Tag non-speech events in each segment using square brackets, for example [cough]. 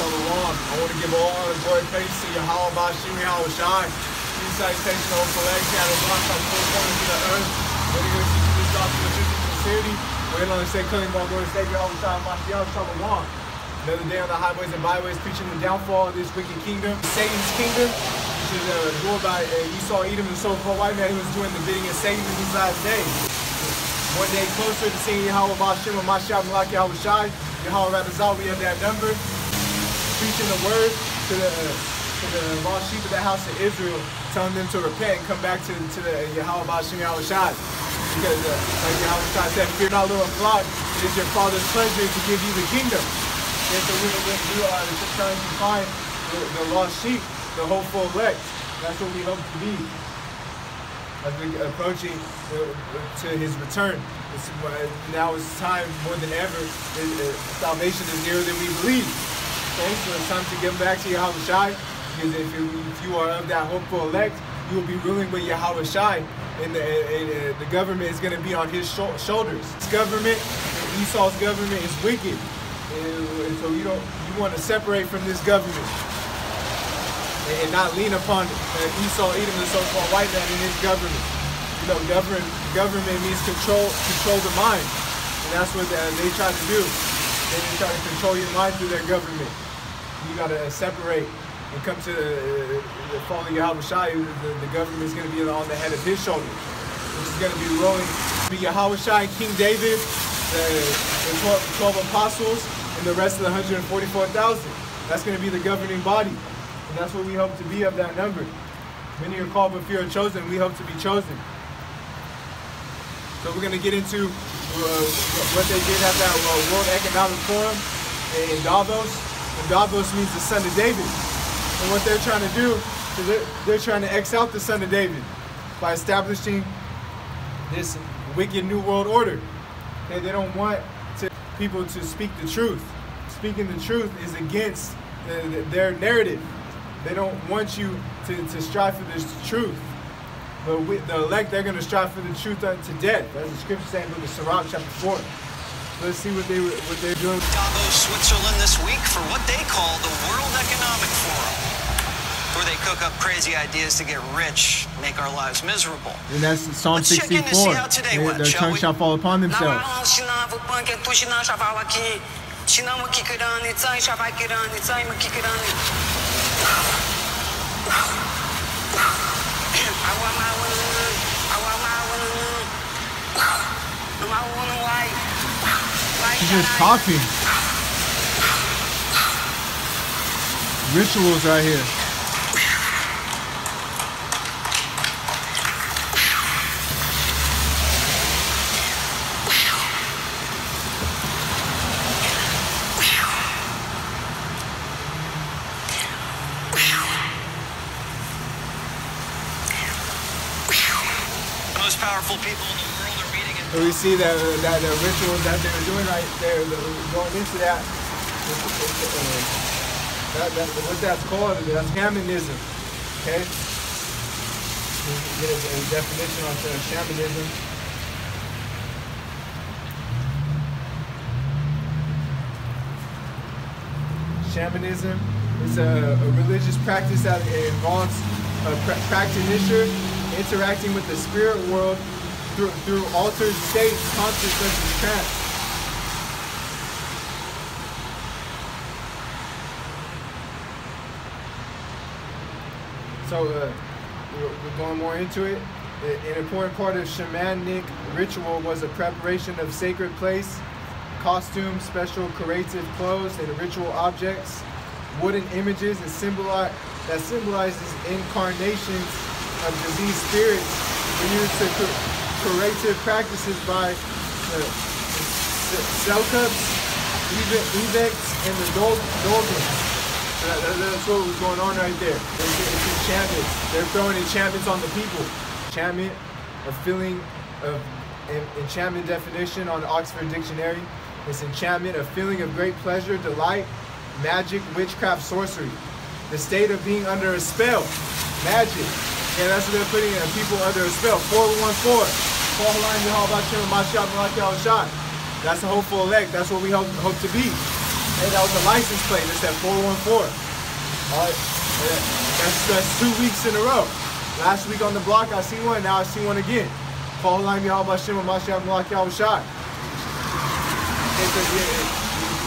I want to give all honor, glory, praise to Yahweh Bashim Yahweh Shai. These citation of collect shadow blocks on four corners of the earth. We're going to teach you this gospel of truth in sincerity. We're going to say, Killing by Lord Savior Yahweh Shai Mashiach Shalom. Another day on the highways and byways preaching the downfall of this wicked kingdom, Satan's kingdom, which is uh, ruled by uh, Esau, Edom, and so-called white man who is doing the bidding of Satan in these last days. One day closer to seeing Yahweh Bashim and Mashiach Malak Yahweh Shai, Yahweh Radazal, we have that number, preaching the word to the to the lost sheep of the house of Israel, telling them to repent and come back to, to the Yahweh Bashim Yahweh. Because, uh, like Yahweh Shai said, fear not little flock, it is your father's pleasure to give you the kingdom. And so we, we, are just trying to find the, the lost sheep, the hopeful elect. That's what we hope to be as we approaching uh, to his return. It's, uh, now it's time more than ever. Uh, salvation is nearer than we believe. So it's time to get back to Yahweh Shai. Because if you, if you are of that hopeful elect, you will be ruling with Yahweh Shai, and the, and, the government is going to be on his sho- shoulders. This government, Esau's government, is wicked. And so you don't you want to separate from this government and, and not lean upon uh, Esau, Edom, the so-called white man in his government. You know, government government means control control the mind, and that's what uh, they try to do. They try to control your mind through their government. You gotta separate and come to uh, uh, the, the following Yahweh. The, the government is gonna be on the head of his shoulders, which is gonna be rolling. Be Yahweh Shai, King David, the, the 12, 12 apostles, and the rest of the 144,000. That's going to be the governing body. And that's what we hope to be of that number. Many are called, but few are chosen. We hope to be chosen. So we're going to get into what they did at that uh, World Economic Forum in Davos. And Davos means the son of David. And what they're trying to do is they're, they're trying to X out the son of David by establishing this wicked new world order. Okay, they don't want to, people to speak the truth. Speaking the truth is against the, the, their narrative. They don't want you to, to strive for this truth. But with the elect, they're going to strive for the truth unto death. That's the scripture saying in the Sirach chapter 4. Let's see what, they, what they're doing. Davos, Switzerland this week for what they call the World Economic Forum, where they cook up crazy ideas to get rich, make our lives miserable. And that's Psalm Let's check in to 64. see how today Their, went, their shall tongue we? shall fall upon themselves. [sighs] just talking. Rituals right here. The most powerful people in the world are meeting in And we see that that the rituals that they're doing right there, the- going into that, uh, that, that what that's called, that's shamanism. Okay. Get a, definition on uh, shamanism. Shamanism is a, a religious practice that involves a pra- practitioner interacting with the spirit world through, through altered states, as trance. So uh, we're, going more into it. An important part of shamanic ritual was a preparation of sacred place, costumes, special creative clothes, and ritual objects, wooden images that symbolize that symbolizes incarnations of diseased spirits used to curative practices by the, the Selkups, Evenks, and the Dol- Dolgans. That, that- that's what was going on right there. It's, enchantments. They're throwing enchantments on the people. Enchantment, a feeling of en- enchantment definition on Oxford Dictionary. It's enchantment, a feeling of great pleasure, delight, magic, witchcraft, sorcery. The state of being under a spell, magic. Yeah, that's what they're putting uh, people under a spell. 4114. Paul Halan Yahweh Bashem Mashiach Malak Yahweh Shai. That's the hopeful elect. That's what we hope, hope to be. Hey, that was a license plate. It said 414. All right. That's, that's two weeks in a row. Last week on the block, I see one. Now I see one again. Paul Lime Yahweh Shem Mashiach Malak Yahweh Shot.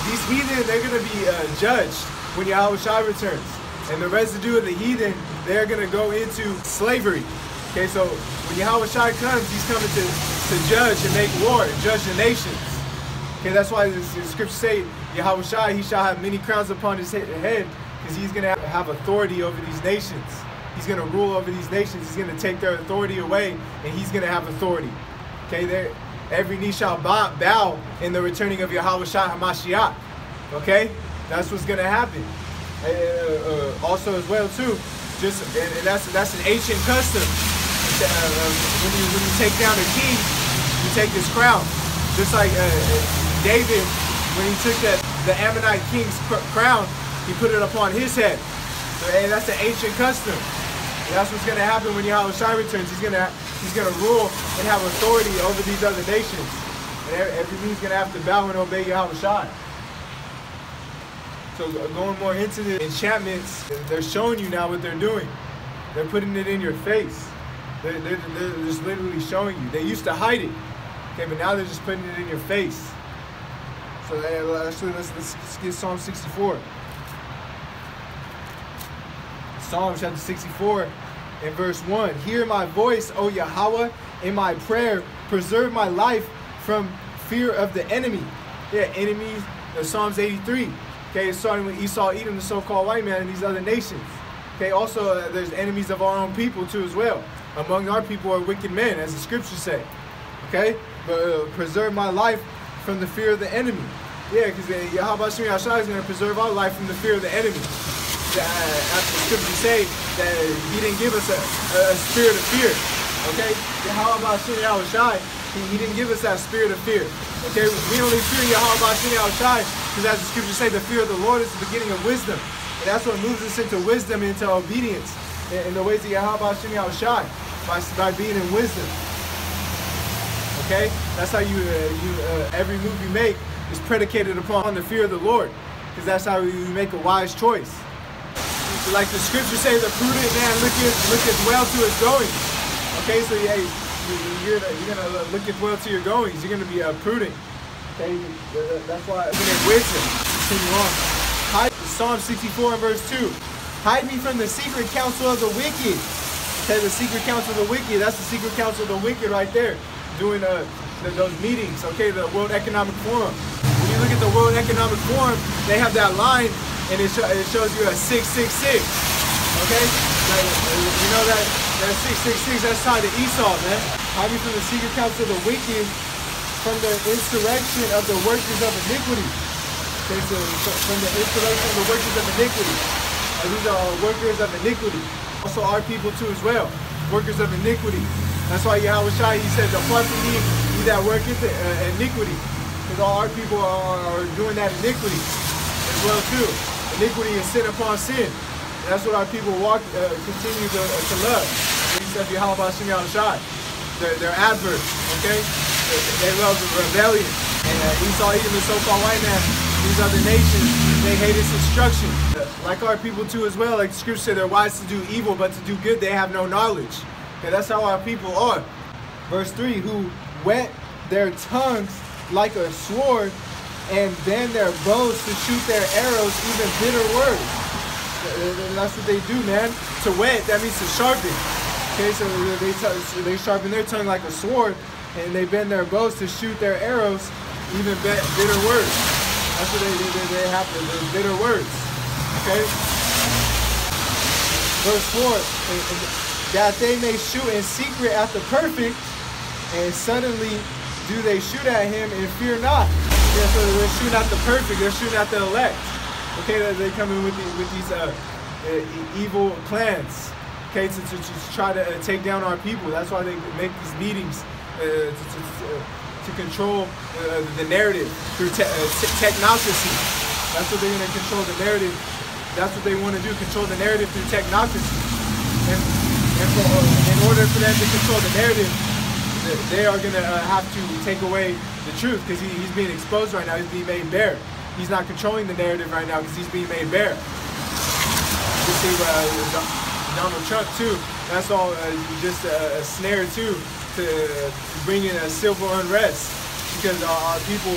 These heathen, they're going to be uh, judged when Yahweh Shai returns. And the residue of the heathen, they're going to go into slavery. Okay, so when Yahweh Shai comes, he's coming to, to judge and make war judge the nations. Okay, that's why the, scriptures say Yahweh Shai, he shall have many crowns upon his head because he's going to have authority over these nations. He's going to rule over these nations. He's going to take their authority away, and he's going to have authority. Okay, there, every knee shall bow, bow in the returning of Yahweh Shai HaMashiach. Okay, that's what's going to happen. Uh, uh, also, as well too, just and, and that's that's an ancient custom. Uh, when you when you take down a king, you take his crown. Just like uh, David, when he took that the Ammonite king's crown, he put it upon his head. So, hey, that's an ancient custom. That's what's going to happen when Yahweh Shai returns. He's going to he's to rule and have authority over these other nations. And everything's going to have to bow and obey Yahweh Shai. So going more into the enchantments, they're showing you now what they're doing. They're putting it in your face. They're, they're, they're just literally showing you. They used to hide it, okay, but now they're just putting it in your face. So actually, let's, let's, get Psalm 64. Psalm chapter 64 and verse 1. Hear my voice, O Yahweh, in my prayer. Preserve my life from fear of the enemy. Yeah, enemies. Uh, Psalms 83. Okay, starting with Esau, Edom, the so-called white man, and these other nations. Okay, also uh, there's enemies of our own people too as well. Among our people are wicked men, as the scriptures say. Okay, but uh, preserve my life from the fear of the enemy. Yeah, because Yahweh Shem Yahshua is going to preserve our life from the fear of the enemy uh, the scriptures say, that he didn't give us a, a spirit of fear. Okay? How about Shem Shai? He, he didn't give us that spirit of fear. Okay? We only fear Yahweh Shem Shai because as the scriptures say, the fear of the Lord is the beginning of wisdom. And that's what moves us into wisdom, into obedience in, the ways of Yahweh Shem Shai, by, by being in wisdom. Okay? That's how you, uh, you uh, every move you make is predicated upon the fear of the Lord. Because that's how you make a wise choice like the scripture says, the prudent man looketh, looketh well to his goings. Okay, so yeah, you're gonna, you're gonna well to your goings. You're gonna be uh, prudent. Okay, that's why I'm gonna wisdom. Continue on. Psalm 64 and verse 2. Hide me from the secret counsel of the wicked. Okay, the secret counsel of the wicked. That's the secret counsel of the wicked right there. Doing uh, the, those meetings. Okay, the World Economic Forum. When you look at the World Economic Forum, they have that line and it, it shows you a 666. Okay? Like, you know that that 666, that's tied to Esau, man. Hiding from the secret counsel of the wicked, from the insurrection of the workers of iniquity. Okay, so from the insurrection of the workers of iniquity. And these are workers of iniquity. Also our people too as well. Workers of iniquity. That's why Yahweh Shai, he said, apart from me, he that worketh uh, iniquity. Because all our people are, doing that iniquity as well too. Iniquity is sin upon sin. And that's what our people walk, uh, continue to, uh, to love. He said, Yahweh Hashem Yahushai. They're, they're adverse, okay? They, they love rebellion. And uh, Esau, even the so-called white man, these other nations, they hate his instruction. Like our people too as well, like the scripture said, they're wise to do evil, but to do good they have no knowledge. Okay, that's how our people are. Verse 3, who wet their tongues like a sword and bend their bows to shoot their arrows, even bitter words. And that's what they do, man. To wet, that means to sharpen. Okay, so they, they sharpen their tongue like a sword, and they bend their bows to shoot their arrows, even bitter words. They, they, they have, the bitter words. Okay? Verse 4, that they may shoot in secret at the perfect, and suddenly do they shoot at him and fear not. Yeah, so they're shooting at the perfect. They're shooting at the elect. Okay, they come in with, the, with these uh, uh, evil plans. Okay, to, to, to try to uh, take down our people. That's why they make these meetings uh, to, to, to, control uh, the narrative through te technocracy. That's what they're going to control the narrative. That's what they want to do, control the narrative through technocracy. And, and for, in order for them to control the narrative, they are going to have to take away the truth because he, he's being exposed right now. He's being made bare. he's not controlling the narrative right now because he's being made bare. You see, uh, Donald Trump too. That's all uh, just a, snare too to bring in a civil unrest because our, people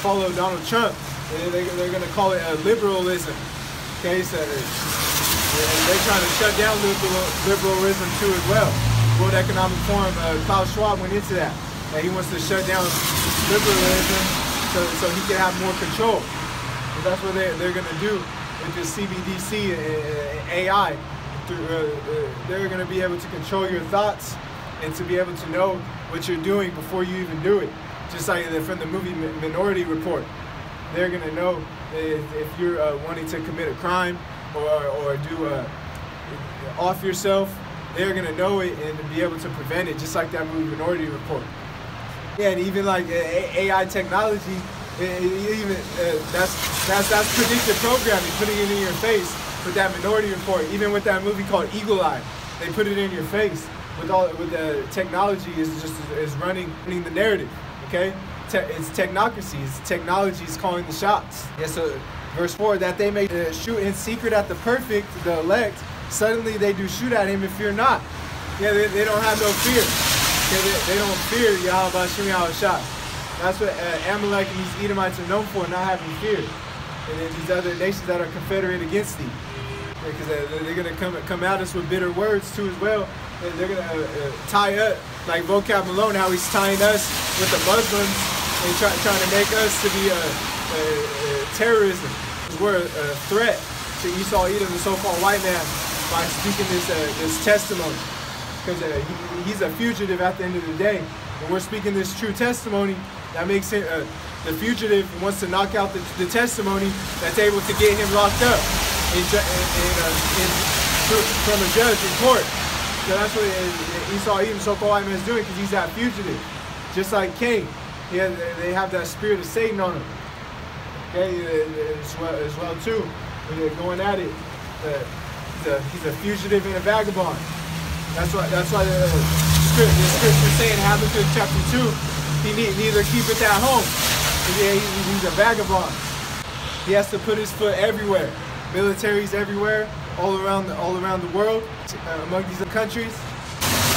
follow Donald Trump. They, are going to call it a liberalism. Okay, so they're trying to shut down liberal, liberalism too as well. World Economic Forum, uh, Klaus Schwab went into that. And he wants to shut down liberalism so, so he can have more control. That's what they're, they're going to do with this CBDC and AI. Uh, uh, they're going to be able to control your thoughts and to be able to know what you're doing before you even do it. Just like from the movie Minority Report. They're to know if, if you're uh, wanting to commit a crime or, or do a, off yourself, they're to know it and be able to prevent it, just like that movie Minority Report. Yeah, and even like AI technology, even uh, that's that's that's predictive programming, putting it in your face with that Minority Report. Even with that movie called Eagle Eye, they put it in your face with all with the technology is just is running, running the narrative. Okay, Te it's technocracy. It's technology is calling the shots. Yeah. So verse four that they may uh, shoot in secret at the perfect, the elect. Suddenly they do shoot at him and fear not. Yeah, they, they don't have no fear. They, they don't fear y'all Yahweh Shem Yahweh Shah. That's what uh, Amalek and these Edomites are known for, not having fear. And then these other nations that are confederate against thee. Because yeah, they're going to come come at us with bitter words too as well. And they're going to uh, uh, tie up, like Vocab Malone, how he's tying us with the Muslims and try, trying to make us to be a, terrorism. We're a, threat to Esau Edom, the so-called white man, by speaking this uh, this testimony. Because uh, he, he's a fugitive at the end of the day. And we're speaking this true testimony that makes him, uh, the fugitive wants to knock out the, the, testimony that's able to get him locked up in, in, uh, in from a judge in court. So that's what Esau even so-called is doing because he's that fugitive. Just like Cain. Has, they have that spirit of Satan on him. Okay, as well, as well too. When they're going at it, he's, a, fugitive and a vagabond. That's why that's why the, script, the scripture saying Habakkuk chapter 2 he need, neither keepeth at home. Yeah, he, he's a vagabond. He has to put his foot everywhere. Militaries everywhere, all around the, all around the world, uh, among these countries.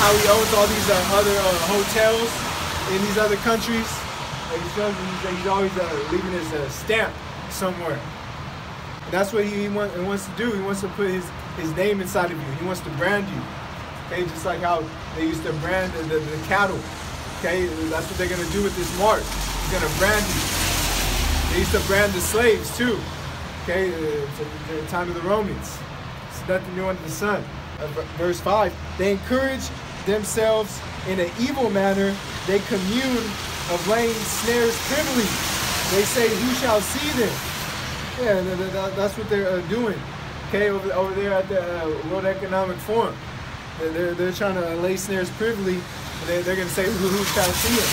How he owns all these uh, other uh, hotels in these other countries. he's, he's, always uh, leaving his uh, stamp somewhere. That's what he, he, want, he wants to do. He wants to put his, his name inside of you. He wants to brand you. Okay, just like how they used to brand the, the, the cattle Okay, that's what they're gonna do with this mark. He's gonna brand you. They used to brand the slaves too. Okay, uh, the time of the Romans. It's nothing new under the sun. Uh, verse five: They encourage themselves in an evil manner. They commune of laying snares privily. They say, "Who shall see them?" Yeah, that's what they're uh, doing. Okay, over, there at the uh, World Economic Forum, they're, trying to lay snares privily they, they're going to say, who, shall see it?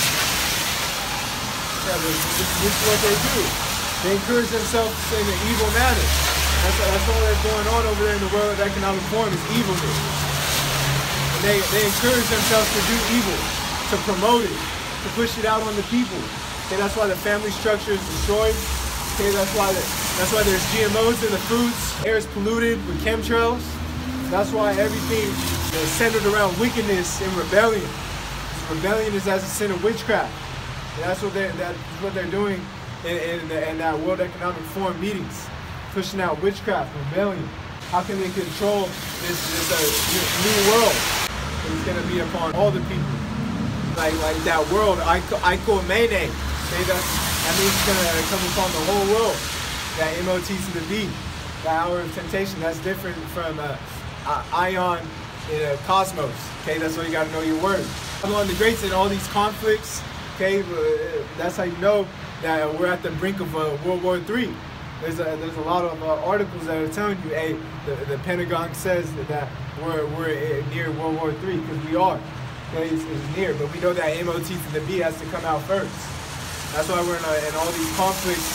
Yeah, this, this, is what they do. They encourage themselves in an evil manner. That's, that's all that's going on over there in the World of Economic Forum is evilness. And they, they encourage themselves to do evil, to promote it, to push it out on the people. Okay, that's why the family structure is destroyed. Okay, that's why the, that's why there's GMOs in the foods. Air is polluted with chemtrails. That's why everything is centered around wickedness and rebellion. Rebellion is as a sin of witchcraft. And that's what they're, that's what they're doing in, in, in that World Economic Forum meetings, pushing out witchcraft, rebellion. How can they control this, this uh, new world? It's going to be upon all the people. Like like that world, oikoumene. Say that, that means it's going to come upon the whole world. That MOT to the B, that hour of temptation, that's different from uh, uh, ion in a cosmos. Okay, that's why you got to know your word. Babylon the Great's in all these conflicts, okay, uh, that's how you know that we're at the brink of uh, World War III. There's a, there's a lot of uh, articles that are telling you, hey, the, the Pentagon says that we're, we're near World War III, because we are. It's, it's, near, but we know that MOT to the B has to come out first. That's why we're in, a, in all these conflicts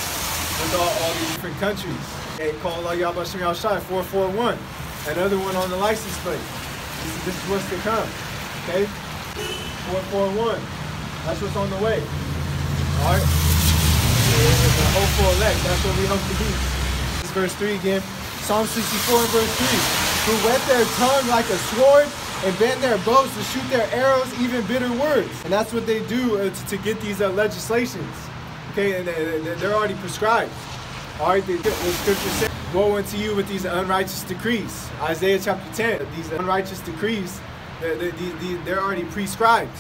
with all, all these different countries. Hey, call Allah Yabashim Al Shai 441. Another one on the license plate. This, this is what's to come. Okay? 441. That's what's on the way. All And elect. That's what we hope to be. This verse 3 again. Psalm 64 and verse 3. Who wet their tongue like a sword and bend their bows to shoot their arrows, even bitter words. And that's what they do uh, to, to, get these uh, legislations. Okay, and they're already prescribed. All right, the, the scripture says, Woe unto you with these unrighteous decrees. Isaiah chapter 10, these unrighteous decrees, they're, they're, they're already prescribed.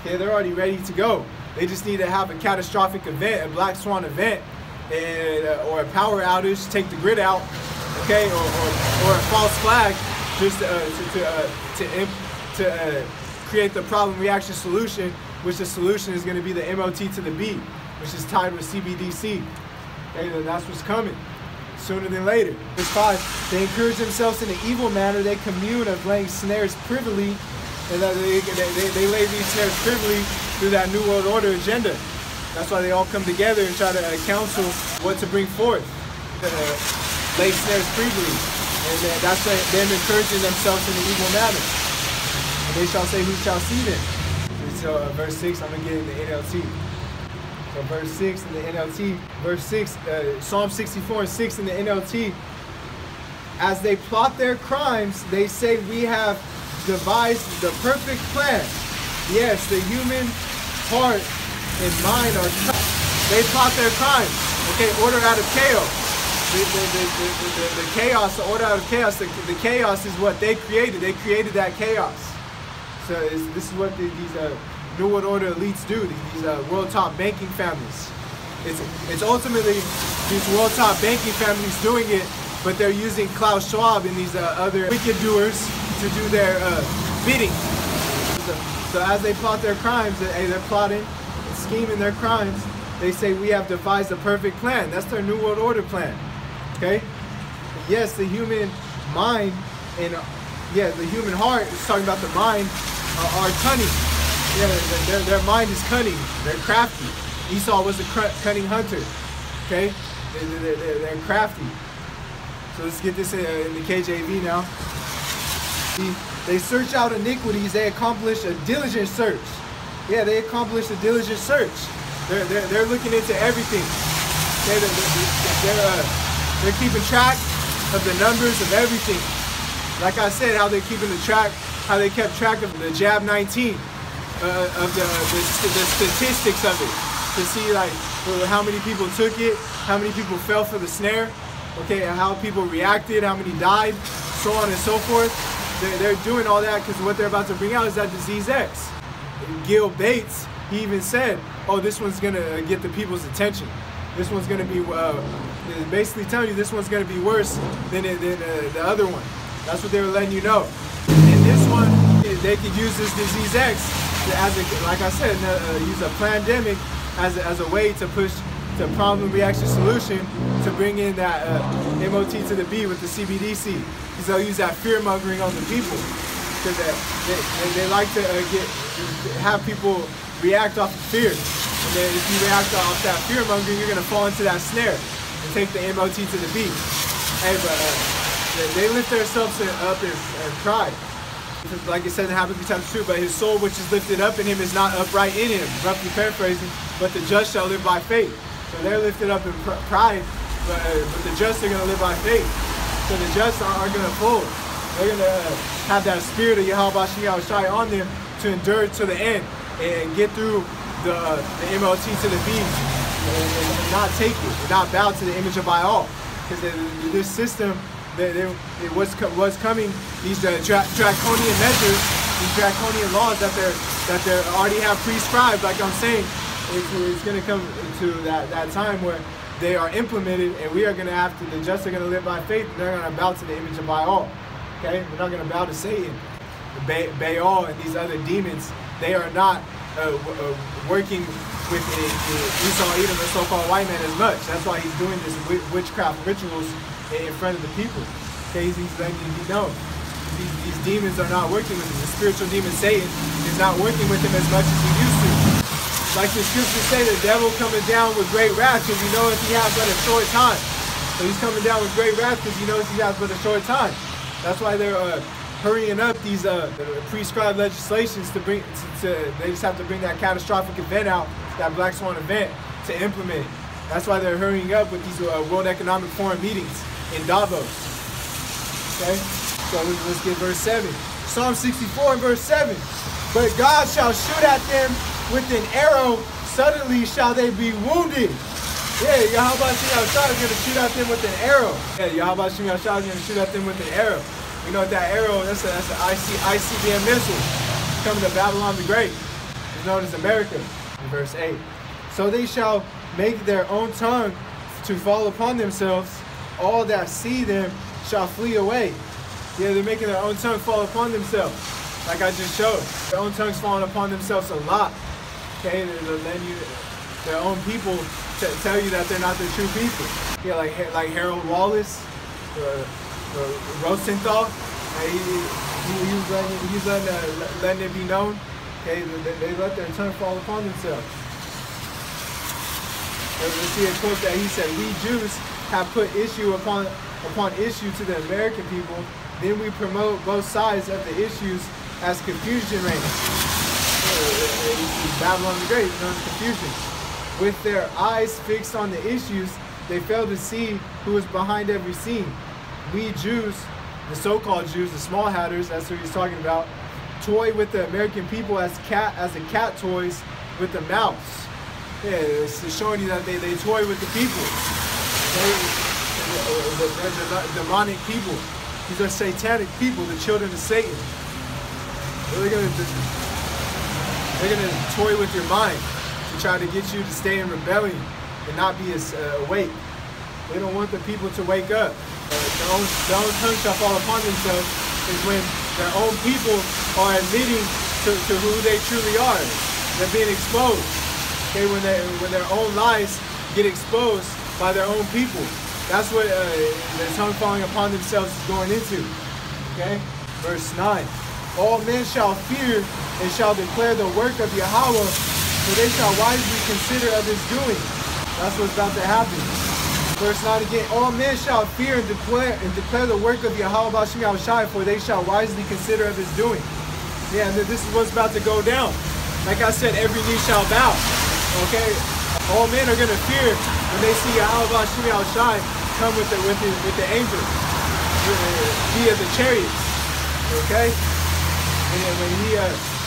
Okay, they're already ready to go. They just need to have a catastrophic event, a black swan event, and, uh, or a power outage, take the grid out, okay, or, or, or a false flag, just uh, to to uh, to, to uh, create the problem reaction solution, which the solution is going to be the MOT to the B, which is tied with CBDC. Okay, that's what's coming sooner than later. Verse 5, they encourage themselves in an evil manner. They commune of laying snares privily, and they, they, they, lay these snares privily through that New World Order agenda. That's why they all come together and try to uh, counsel what to bring forth. Uh, lay snares privily. And uh, that's uh, them encouraging themselves in the evil manner. And they shall say, who shall see them? So uh, verse 6, I'm going to get in the NLT. So verse 6 in the NLT, verse 6, uh, Psalm 64 and 6 in the NLT. As they plot their crimes, they say we have devised the perfect plan. Yes, the human heart and mind are They plot their crimes. Okay, order out of chaos. The, the, the, the, chaos, the order out of chaos, the, chaos is what they created. They created that chaos. So this is what these uh, New World Order elites do, these uh, world top banking families. It's, it's ultimately these world top banking families doing it, but they're using Klaus Schwab and these uh, other wicked doers to do their uh, bidding. So, so, as they plot their crimes, they, they're plotting scheming their crimes, they say we have devised a perfect plan. That's their New World Order plan. Okay? Yes, the human mind and yeah, the human heart is talking about the mind are, are cunning yeah, their, their mind is cunning. They're crafty. Esau was a cunning hunter. Okay? They're, they're, they're crafty. So let's get this in, in the KJV now. They search out iniquities. They accomplish a diligent search. Yeah, they accomplish a diligent search. They're, they're, they're looking into everything. Okay, they're, they're, uh, they're keeping track of the numbers of everything. Like I said, how they're keeping the track, how they kept track of the Jab 19 uh, of the, the, the statistics of it to see like how many people took it, how many people fell for the snare, okay, how people reacted, how many died, so on and so forth. They're, they're doing all that because what they're about to bring out is that disease X. Gil Bates, he even said, oh, this one's gonna get the people's attention. This one's gonna be uh, basically telling you this one's gonna be worse than, than uh, the other one. That's what they were letting you know. And this one, they could use this disease X as a, like I said, uh, use a pandemic as as a way to push the problem reaction solution to bring in that uh, MOT to the B with the CBDC. Because they'll use that fear mongering on the people. Because they, they, they, like to uh, get have people react off of fear. And then if you react off that fear mongering, you're going to fall into that snare and take the MOT to the B. Hey, but uh, they lift themselves up and, and cry like it says in Habakkuk chapter 2, but his soul which is lifted up in him is not upright in him, roughly paraphrasing, but the just shall live by faith. So they're lifted up in pride, but, but the just are going to live by faith. So the just are, are going to fall. They're going to uh, have that spirit of Yahweh Shai on them to endure to the end and get through the, the MOT to the B and, and, not take it, and not bow to the image of Baal. Because this system there, it was was coming these dra draconian measures, these draconian laws that they're that they already have prescribed. Like I'm saying, it's, it's going to come to that that time where they are implemented, and we are going to have to. The just are going to live by faith. And they're going to bow to the image of Baal. Okay, we're not going to bow to Satan, ba Baal, and these other demons. They are not uh, uh, working with Esau, Edom, the so-called white man as much. That's why he's doing this witchcraft rituals in front of the people. Okay, he's, he's letting you know these, these demons are not working with him. The spiritual demon Satan is not working with him as much as he used to. Like the scriptures say, the devil coming down with great wrath because he knows he has but a short time. So he's coming down with great wrath because he knows he has but a short time. That's why they're uh, hurrying up these uh, prescribed legislations to bring. To, to, they just have to bring that catastrophic event out, that black swan event, to implement. That's why they're hurrying up with these uh, World Economic Forum meetings in Davos. Okay? So let's, get verse 7. Psalm 64 and verse 7. But God shall shoot at them with an arrow, suddenly shall they be wounded. Yeah, Yahweh Shimei is to shoot at them with an arrow. Yeah, Yahweh Shimei is to shoot at them with an arrow. You know that arrow, that's, a, that's an IC, ICBM missile coming to Babylon the Great. It's known as America in verse 8. So they shall make their own tongue to fall upon themselves. All that see them shall flee away. Yeah, they're making their own tongue fall upon themselves. Like I just showed. Their own tongues falling upon themselves a lot. Okay, then you, their own people tell you that they're not the true people. Yeah, like like Harold Wallace, uh, uh, Rosenthal. Uh, he, he, he, was letting, he's letting, uh, letting it be known. Okay, they, they let their tongue fall upon themselves. Let's see a quote that he said, "We Jews have put issue upon upon issue to the American people. Then we promote both sides of the issues as confusion reigns." Babylon the Great, known as confusion. With their eyes fixed on the issues, they fail to see who is behind every scene. We Jews, the so-called Jews, the small hatters, that's what he's talking about, toy with the American people as cat as a cat toys with the mouse. Yeah, it's showing you that they, they toy with the people. They, they're demonic people. These are satanic people, the children of Satan. They're gonna, they're gonna toy with your mind to try to get you to stay in rebellion and not be as uh, awake. They don't want the people to wake up. Uh, their, own, their own tongue shall fall upon themselves is when their own people are admitting to, to who they truly are. They're being exposed. Okay, when, they, when their own lies get exposed by their own people. That's what uh, the tongue falling upon themselves is going into. Okay? Verse 9. All men shall fear and shall declare the work of Yahweh for they shall wisely consider of his doing. That's what's about to happen. Verse 9 again, all men shall fear and declare and declare the work of Yahweh Bashim Yahushai, for they shall wisely consider of his doing. Yeah, and this is what's about to go down. Like I said, every knee shall bow. Okay? All men are gonna fear when they see Yahweh Bashim Yahushai come with the with the with the angels. Uh, he of the chariots. Okay? And then when he uh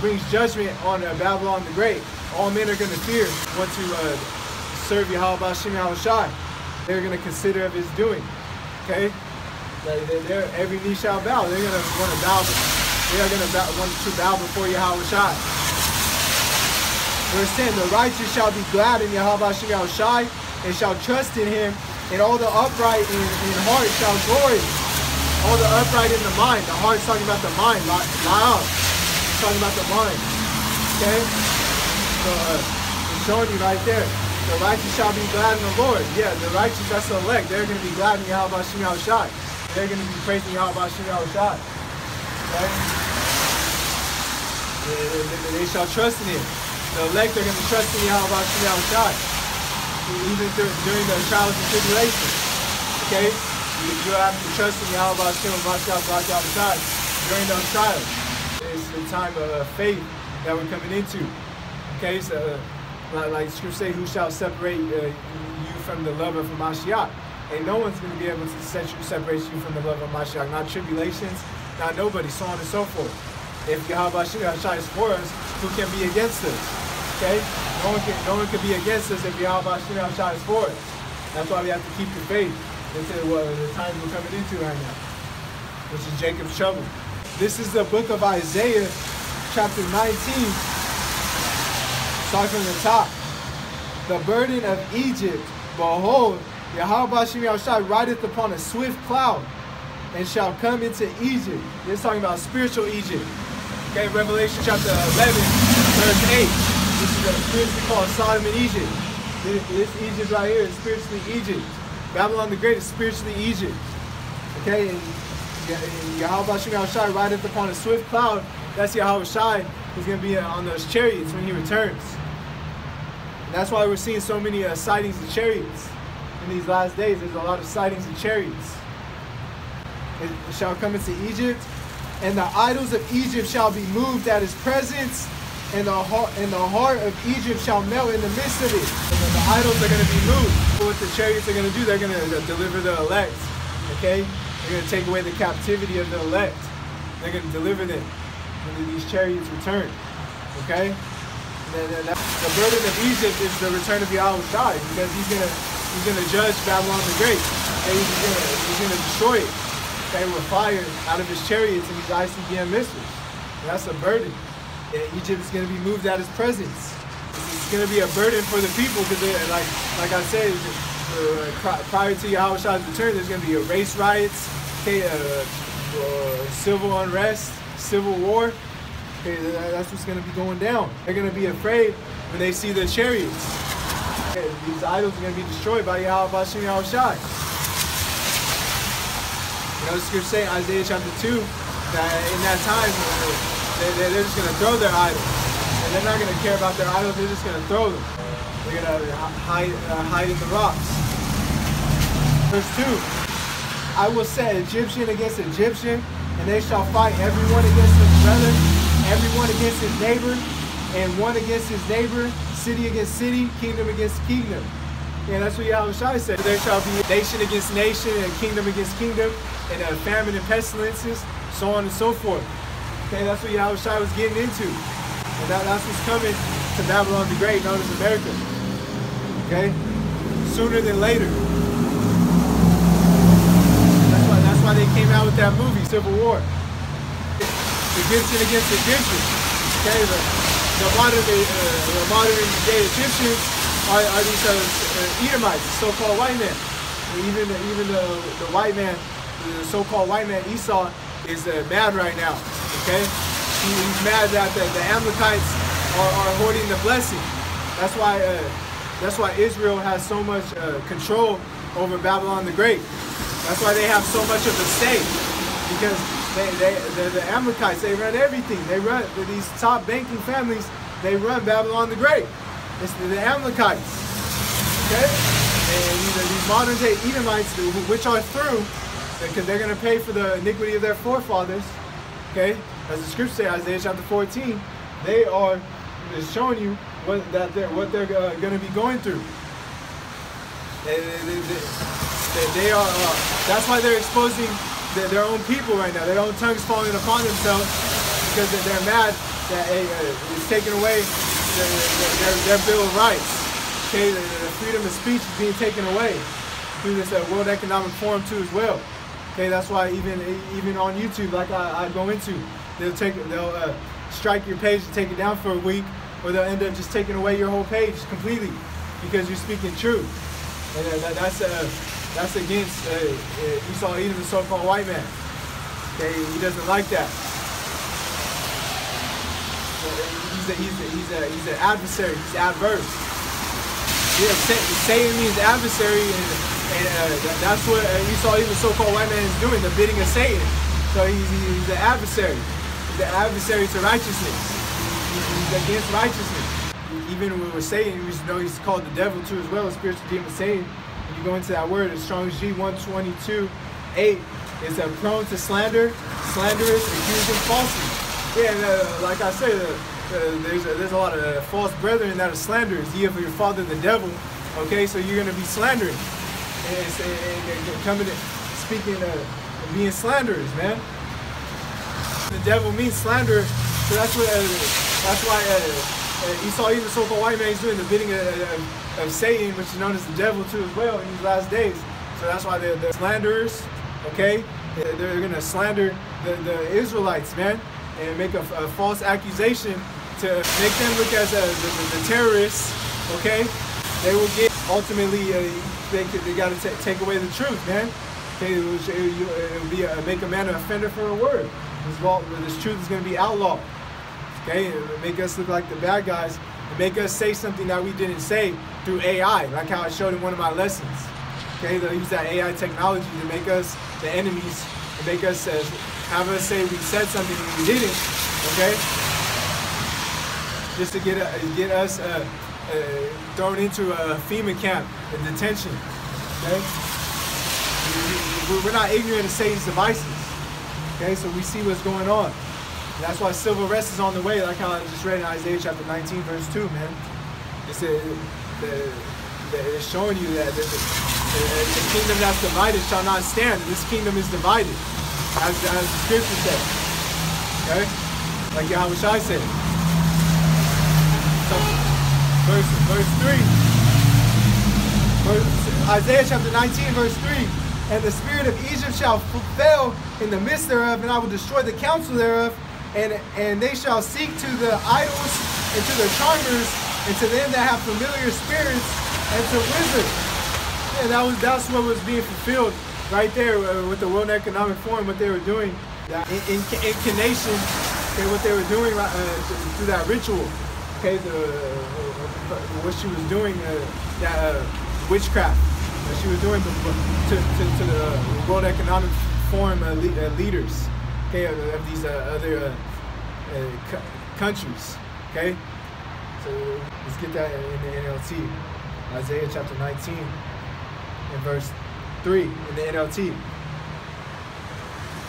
brings judgment on uh, Babylon the Great. All men are going to fear, want to uh, serve Yahweh Shai. They're going to consider of his doing. Okay? They're, every knee shall bow. They're going to want to bow. They are going to bow, want to bow before Yahweh Shai. Verse 10, the righteous shall be glad in Yahweh Shai and shall trust in him, and all the upright in, in heart shall glory. All the upright in the mind. The heart's talking about the mind. Lie up talking about the mind. Okay? So uh, it's showing you right there. The righteous shall be glad in the Lord. Yeah, the righteous, that's the elect. They're going to be glad in Yahweh Shem Shai. They're going to be praising Yahweh Shem Shai. Okay? They, they, they, shall trust in Him. The elect are going to trust in Yahweh Shem Shai. Even during the trials and tribulations. Okay? You, you have to trust in Yahweh Shem Shai during those trials It's the time of faith that we're coming into. Okay, so uh, like, Scripture say, who shall separate uh, you from the love of Mashiach? And no one's going to be able to set you, separate you from the love of Mashiach. Not tribulations, not nobody, so on and so forth. If Yahweh Shai is for us, who can be against us? Okay? No one can, no one can be against us if Yahweh Shai is for us. That's why we have to keep the faith into well, the times we're coming into right now, which is Jacob's trouble. This is the book of Isaiah, chapter 19. Start from the top. The burden of Egypt, behold, Yahweh shall rideth upon a swift cloud and shall come into Egypt. This is talking about spiritual Egypt. Okay, Revelation chapter 11, verse 8. This is spiritually called Sodom and Egypt. This, this Egypt right here is spiritually Egypt. Babylon the Great is spiritually Egypt. Okay, and Yahweh Shem Shai rideth upon a swift cloud. That's Yahweh Shai who's going to be on those chariots when he returns. And that's why we're seeing so many uh, sightings of chariots in these last days. There's a lot of sightings of chariots. It shall come into Egypt, and the idols of Egypt shall be moved at his presence, and the heart and the heart of Egypt shall melt in the midst of it. And the idols are going to be moved. What the chariots are going to do, they're going to uh, deliver the elect. Okay, they're going to take away the captivity of the elect. They're going to deliver them when these chariots return. Okay, and then, that, the burden of Egypt is the return of Yahweh Shai because he's going to he's to judge Babylon the Great. And he's to he's to destroy it. Okay, with fire out of his chariots and his ICBM missiles. That's a burden. And Egypt is going to be moved out of his presence. It's going to be a burden for the people because, like, like I said, uh, prior to Yahweh Shai's return, there's going to be a race riots, okay, uh, uh, civil unrest, civil war. Okay, that's what's going to be going down. They're going to be afraid when they see the chariots. Okay, these idols are going to be destroyed by Yahweh Shai. You know, the scripture saying Isaiah chapter 2 that in that time they, they're just going to throw their idols. And they're not going to care about their idols, they're just going to throw them. They're going to hide, uh, hide in the rocks. Verse 2 I will set Egyptian against Egyptian, and they shall fight everyone against his brother, everyone against his neighbor, and one against his neighbor, city against city, kingdom against kingdom. And that's what Yahweh Shai said. There shall be nation against nation and kingdom against kingdom, and uh, famine and pestilences, so on and so forth. Okay, that's what Yahweh Shai was getting into. And that, that's what's coming to Babylon the Great, known as America. Okay? Sooner than later. That's why, that's why they came out with that movie, Civil War. Egyptian against Egyptian. Okay, the, the modern day, uh, the modern day Egyptians are, are these uh, uh, Edomites, so-called white men. Even even the, the white man, the so-called white man Esau, is uh, mad right now. Okay, he, he's mad that the, the Amalekites are, are hoarding the blessing. That's why uh, that's why Israel has so much uh, control over Babylon the Great. That's why they have so much of a say because they, they the, the Amalekites they run everything. They run these top banking families. They run Babylon the Great. It's the, the Amalekites. Okay, and these, these modern day Edomites, which are through because they're going to pay for the iniquity of their forefathers. Okay, as the scripture says, Isaiah chapter 14, they are showing you what that they're what they're uh, going to be going through. They, they, they, they are. Uh, that's why they're exposing their, their, own people right now. Their own tongues falling upon themselves because they're mad that uh, it's taken away their, their, their, bill of rights. Okay, the, the, freedom of speech is being taken away through this uh, World Economic Forum too as well. Okay, that's why even even on YouTube, like I, I go into, they'll take they'll uh, strike your page and take it down for a week, or they'll end up just taking away your whole page completely because you're speaking truth. And uh, that, that's uh, that's against uh, uh, Esau the so-called white man. Okay, he doesn't like that. He's a, he's a, he's a, he's an adversary. He's adverse. Yeah, Satan means adversary, and and uh, that's what uh, saw even so-called white man, is doing, the bidding of Satan. So he's, he's an adversary. He's an adversary to righteousness. He's against righteousness. Even with Satan, we know he's called the devil too as well, a spiritual demon Satan. When you go into that word, it's Strong's G 122, 8. It's a prone to slander, slanderous, accusing falsely. Yeah, and, uh, like I said, uh, uh, there's, a, there's a lot of false brethren that are slanderers. Ye of your father the devil. Okay, so you're going to be slandering and, and, and coming and speaking, of being slanderers, man. The devil means slander, so that's what uh, that's why uh, uh, Esau, even so-called white man, is doing the bidding of, of, of, Satan, which is known as the devil too as well in these last days. So that's why they're, they're slanderers. Okay, they're, they're gonna slander the, the Israelites, man, and make a, a false accusation to make them look as the, the, the terrorists. Okay, they will get ultimately they, they got to take away the truth, man. Okay, it will, it be a, make a man an offender for a word. This, law, this truth is going to be outlawed. Okay, it'll make us look like the bad guys, and make us say something that we didn't say through AI, like how I showed in one of my lessons. Okay, they'll use that AI technology to make us the enemies, and make us uh, have us say we said something and we didn't. Okay, just to get get us. Uh, uh, thrown into a FEMA camp in detention. Okay, we're not ignorant of Satan's devices. Okay, so we see what's going on. And that's why civil rest is on the way, like how I just read in Isaiah chapter 19, verse 2, man. It's, a, the, the, it's showing you that the, the, the kingdom that's divided shall not stand. This kingdom is divided, as, as the scripture says. Okay? Like Yahweh Shai said. So, verse, verse 3. Isaiah chapter 19, verse 3. And the spirit of Egypt shall fail in the midst thereof, and I will destroy the counsel thereof, and and they shall seek to the idols and to the charmers and to them that have familiar spirits and to wizards. And that was that's what was being fulfilled right there uh, with the World Economic Forum, what they were doing in, in, incantation, okay, what they were doing uh, through that ritual, okay, the uh, what she was doing, uh, that uh, witchcraft that she was doing to, to, to the World Economic Forum uh, le uh, leaders, okay, of, these uh, other uh, countries, okay. So let's get that in the NLT. Isaiah chapter 19 and verse 3 in the NLT.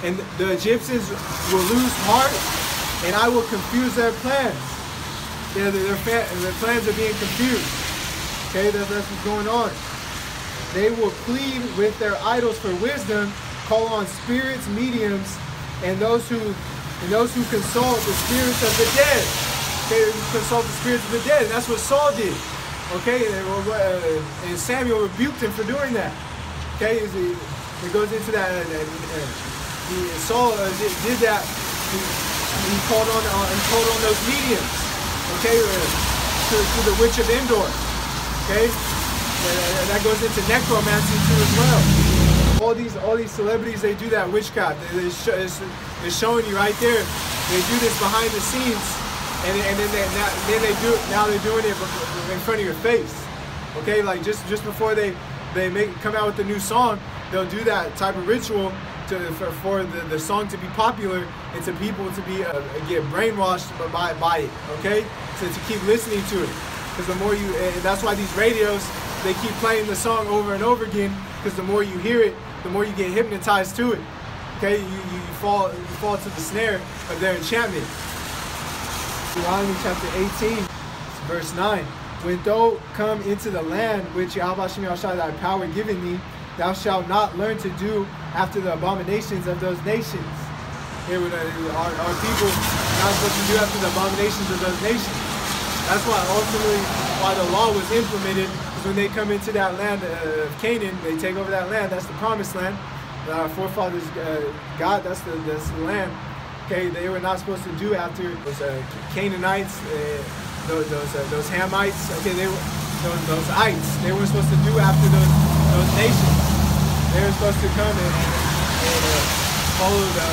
And the Egyptians will lose heart, and I will confuse their plans. Yeah, their, their plans are being confused. Okay, that's, that's what's going on. They will plead with their idols for wisdom, call on spirits, mediums, and those who and those who consult the spirits of the dead. Okay, consult the spirits of the dead. And that's what Saul did. Okay, and, uh, and Samuel rebuked him for doing that. Okay, it goes into that. He, Saul uh, did, that. He, he called on uh, he called on those mediums. Okay, uh, to, to the witch of Endor. Okay, and that goes into necromancy too as well. All these all these celebrities they do that witchcraft. It's showing you right there. They do this behind the scenes, and, and then they, now, then they do now they're doing it in front of your face. Okay, like just just before they they make come out with a new song, they'll do that type of ritual to for, for the, the song to be popular and to people to be uh, get brainwashed by by it. Okay, so to keep listening to it, because the more you, and that's why these radios they keep playing the song over and over again because the more you hear it, the more you get hypnotized to it. Okay, you, you, you fall you fall to the snare of their enchantment. Deuteronomy chapter 18, verse 9. When thou come into the land which Yahweh Shai thy power given thee, thou shalt not learn to do after the abominations of those nations. Here, our, our people not supposed to do after the abominations of those nations. That's why ultimately why the law was implemented is when they come into that land of Canaan, they take over that land. That's the promised land. Our forefathers, uh, God, that's the, that's the land. Okay, they were not supposed to do after those uh, Canaanites, uh, those those, uh, those Hamites. Okay, they were those, those ites. They were supposed to do after those those nations. They were supposed to come and, and uh, follow the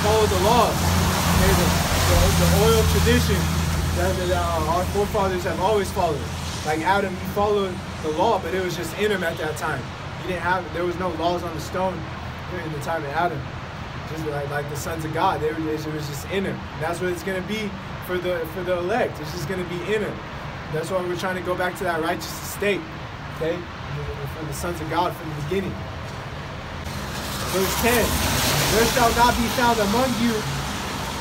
follow the laws. Okay, the, the, the oil tradition that, that our forefathers have always followed. Like Adam, he followed the law, but it was just in him at that time. He didn't have, there was no laws on the stone during the time of Adam. Just like, like the sons of God, they were, it was just in him. That's what it's going to be for the for the elect. It's just going to be in him. That's why we're trying to go back to that righteous state, okay? From the sons of God from the beginning. Verse 10, There shall not be found among you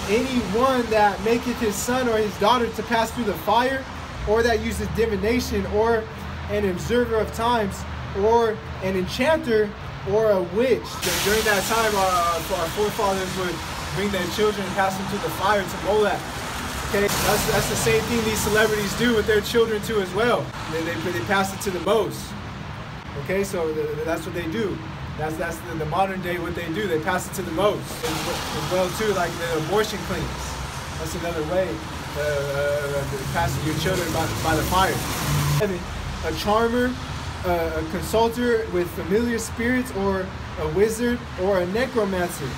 any one that maketh his son or his daughter to pass through the fire, or that uses divination, or an observer of times, or an enchanter, or a witch. During that time, our, our forefathers would bring their children and pass them to the fire to Molech. Okay, that's, that's the same thing these celebrities do with their children too as well. They, they, they pass it to the most. Okay, so the, that's what they do. That's that's the, the, modern day what they do. They pass it to the most as well too, like the abortion clinics. That's another way uh, uh, passing your children by, by the fire. A charmer, uh, a consulter with familiar spirits, or a wizard, or a necromancer.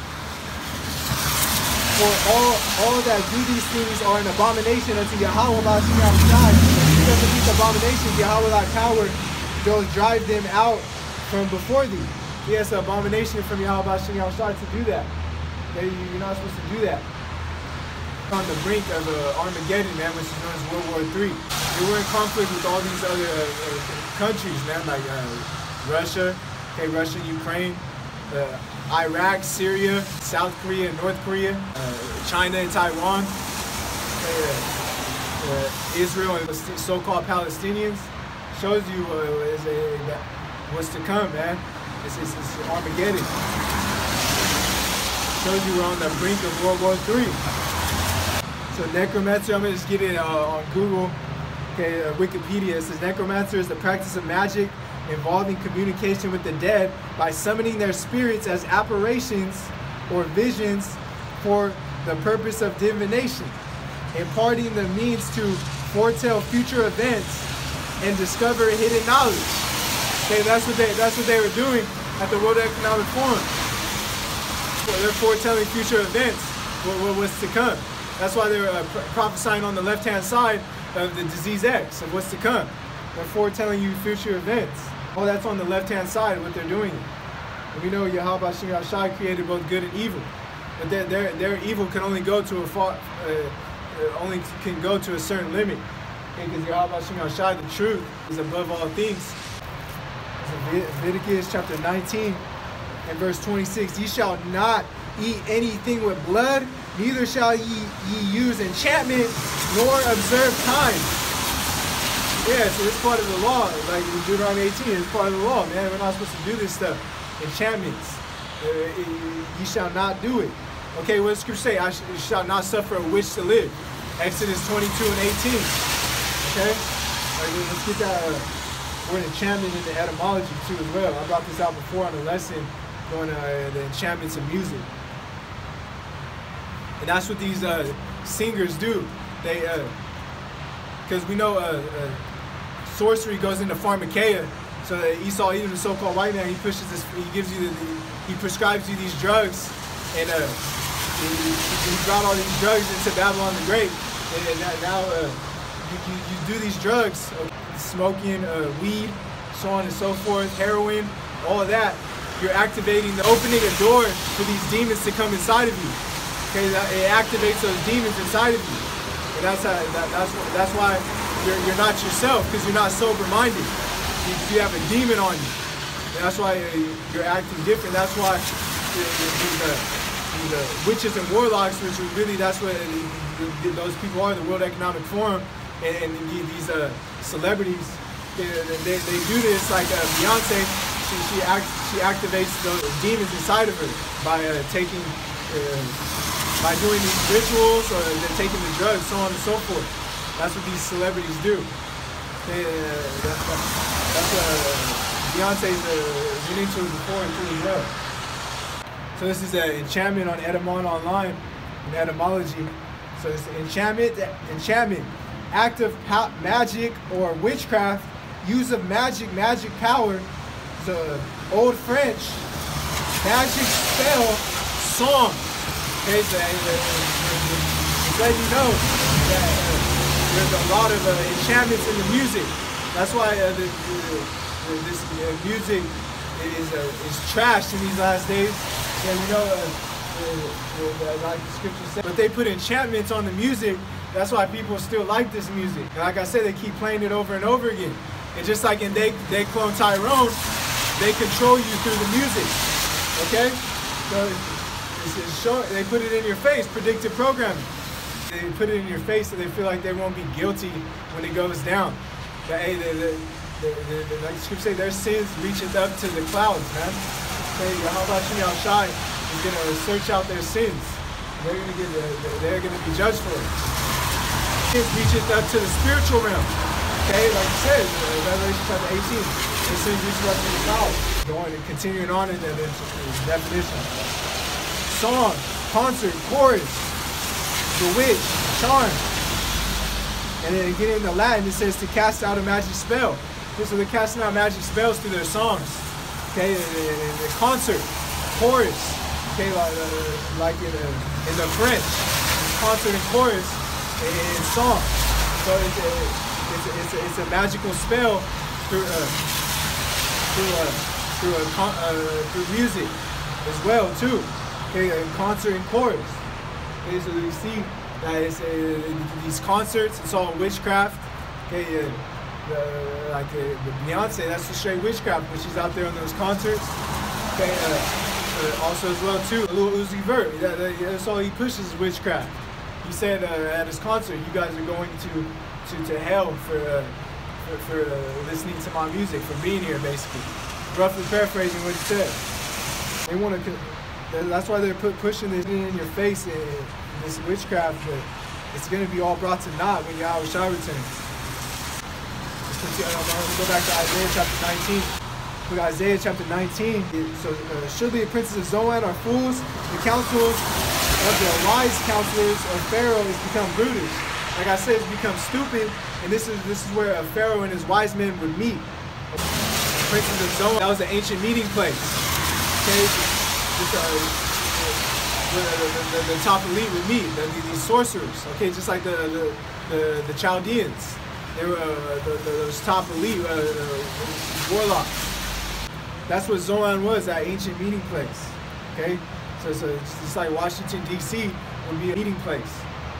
For all all that do these things are an abomination unto Yahweh Because of these abominations, Yahweh thy power drive them out from before thee. Yes, an abomination from Yahweh to do that. You're not supposed to do that on the brink of uh, Armageddon, man, which is known as World War III. We were in conflict with all these other uh, uh, countries, man, like uh, Russia, okay, Russia, Ukraine, uh, Iraq, Syria, South Korea, North Korea, uh, China and Taiwan, Israel and the so-called Palestinians. Shows you uh, is a, what's to come, man. It's, it's, it's Armageddon. Shows you we're on the brink of World War III. So necromancy, I'm gonna just get it uh, on Google. Okay, uh, Wikipedia it says necromancer is the practice of magic involving communication with the dead by summoning their spirits as apparitions or visions for the purpose of divination, imparting the means to foretell future events and discover hidden knowledge. Okay, that's what they that's what they were doing at the World Economic Forum. They're foretelling future events, what, what was to come. That's why they're uh, prophesying on the left-hand side of the disease X, of what's to come. They're foretelling you future events. Oh, that's on the left-hand side, of what they're doing. And we know Yahweh Shem created both good and evil. But their, their, their evil can only go to a far, uh, uh, only can go to a certain limit. Because Yahweh Shem the truth, is above all things. Leviticus chapter 19 and verse 26. Ye shall not eat anything with blood, neither shall ye, ye use enchantment, nor observe time. Yeah, so it's part of the law. Like in Deuteronomy 18, it's part of the law, man. We're not supposed to do this stuff. Enchantments. Uh, ye shall not do it. Okay, what does scripture say? I sh shall not suffer a witch to live. Exodus 22 and 18. Okay? Right, let's get that uh, word enchantment in the etymology too as well. I brought this out before on a lesson going uh, the enchantments of music. And that's what these uh, singers do. They, because uh, we know uh, uh, sorcery goes into pharmakeia. So Esau, even the so-called white man, he pushes this, he gives you, the, he prescribes you these drugs, and uh, he, he, brought all these drugs into Babylon the Great. And now you, you, you, do these drugs, smoking uh, weed, so on and so forth, heroin, all of that you're activating, the opening a door for these demons to come inside of you. Okay, it activates those demons inside of you. And that's how, that, that's that's why you're, you're not yourself because you're not sober-minded. You, you, have a demon on you. And that's why uh, you're acting different. That's why uh, the, the witches and warlocks, which really that's what those people are, the World Economic Forum, and, and these uh, celebrities, they, they, they, do this like uh, Beyonce she she act, she activates the demons inside of her by uh, taking uh, by doing these rituals or taking the drugs, so on and so forth. That's what these celebrities do. They, uh, that's, that's Beyonce's uh, been into before and as well. So this is an enchantment on Edamon Online in etymology. So it's enchantment, enchantment, act of magic or witchcraft, use of magic, magic power the Old French magic spell song. Okay, so just let you know that uh, there's a lot of uh, enchantments in the music. That's why uh, the, the, this uh, music is uh, is trashed in these last days. And you know, uh, like the scripture said, but they put enchantments on the music. That's why people still like this music. And like I said, they keep playing it over and over again. And just like in They, they Clone Tyrone, they control you through the music. Okay? So it's, it's show, they put it in your face, predictive programming. They put it in your face so they feel like they won't be guilty when it goes down. That, hey, the, the, the, like the scripture say, their sins reacheth up to the clouds, man. Hey, how about you outside? You're gonna search out their sins. They're gonna get, they're gonna be judged for it. Sins reacheth up to the spiritual realm. Okay, like you said, Revelation chapter 18. It says disrupting the knowledge. Going and continuing on in the, the, the definition. Song, concert, chorus, bewitch, charm. And then getting the Latin, it says to cast out a magic spell. So they're casting out magic spells through their songs. Okay, and concert, chorus. Okay, like, uh, in, uh, in the French, concert and chorus and, song. So it's a, it's a, it's a, it's a magical spell through. Uh, through a, through uh, through music as well too. Okay, in concert and chorus. Okay, so you see that it's uh, these concerts. It's all witchcraft. Okay, uh, like uh, Beyonce, that's the straight witchcraft, but she's out there on those concerts. Okay, uh, uh, also as well too, a Lil Uzi Vert. That, that- that's all he pushes is witchcraft. He said uh, at his concert, "You guys are going to to, to hell for uh, for, for uh, listening to my music, for being here, basically." Roughly paraphrasing what he said. They want to. That's why they're put, pushing this in your face, and this witchcraft. But it's going to be all brought to naught when Yahweh Shai returns. Let's gonna go back to Isaiah chapter 19. Look Isaiah chapter 19. So, uh, surely the princes of Zoan are fools. The councils of the wise counselors of Pharaoh has become brutish. Like I said, it's become stupid. And this is this is where a Pharaoh and his wise men would meet. Princes of Zoan. That was an ancient meeting place. Okay, this, uh, the, the, the, the top elite would meet. The, these sorcerers. Okay, just like the the, the, Chaldeans. They were uh, those top elite uh, warlocks. That's what Zoan was, that ancient meeting place. Okay? So, so it's just like Washington, D.C. would be a meeting place.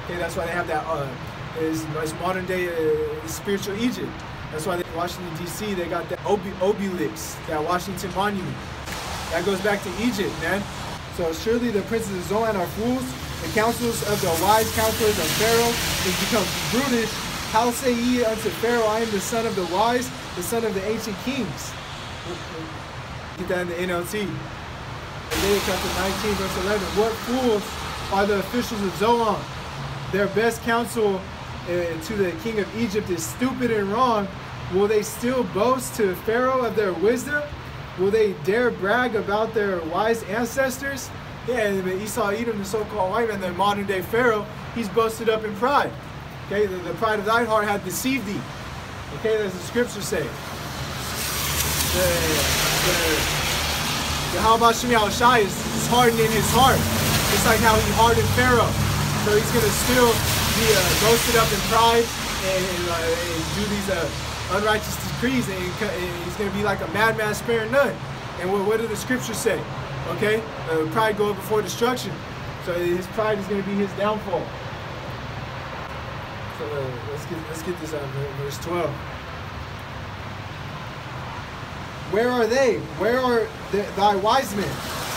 Okay, that's why they have that, uh, it's, it's modern day uh, spiritual Egypt. That's why they, Washington, D.C., they got that obi- obelix, that Washington monument. That goes back to Egypt, man. So surely the princes of Zoan are fools. The councils of the wise counselors of Pharaoh has become brutish. How say ye unto Pharaoh, I am the son of the wise, the son of the ancient kings? [laughs] Get that in the NLT. Isaiah chapter 19, verse 11. What fools are the officials of Zoan? Their best counsel uh, to the king of Egypt is stupid and wrong. Will they still boast to Pharaoh of their wisdom? Will they dare brag about their wise ancestors? Yeah, Esau, Edom, the so-called white man, the modern day Pharaoh, he's boasted up in pride. Okay, the, the pride of thy heart hath deceived thee. Okay, as the scriptures say. The, the, how about Shemi Shai is, is hardening his heart. Just like how he hardened Pharaoh. So he's gonna still be uh, up in pride and, and, uh, and do these uh, unrighteous decrees and, and he's gonna be like a madman sparing none. And what, what do the scriptures say? Okay, uh, pride goes before destruction. So his pride is gonna be his downfall. So uh, let's get let's get this out. Verse twelve. Where are they? Where are thy wise men?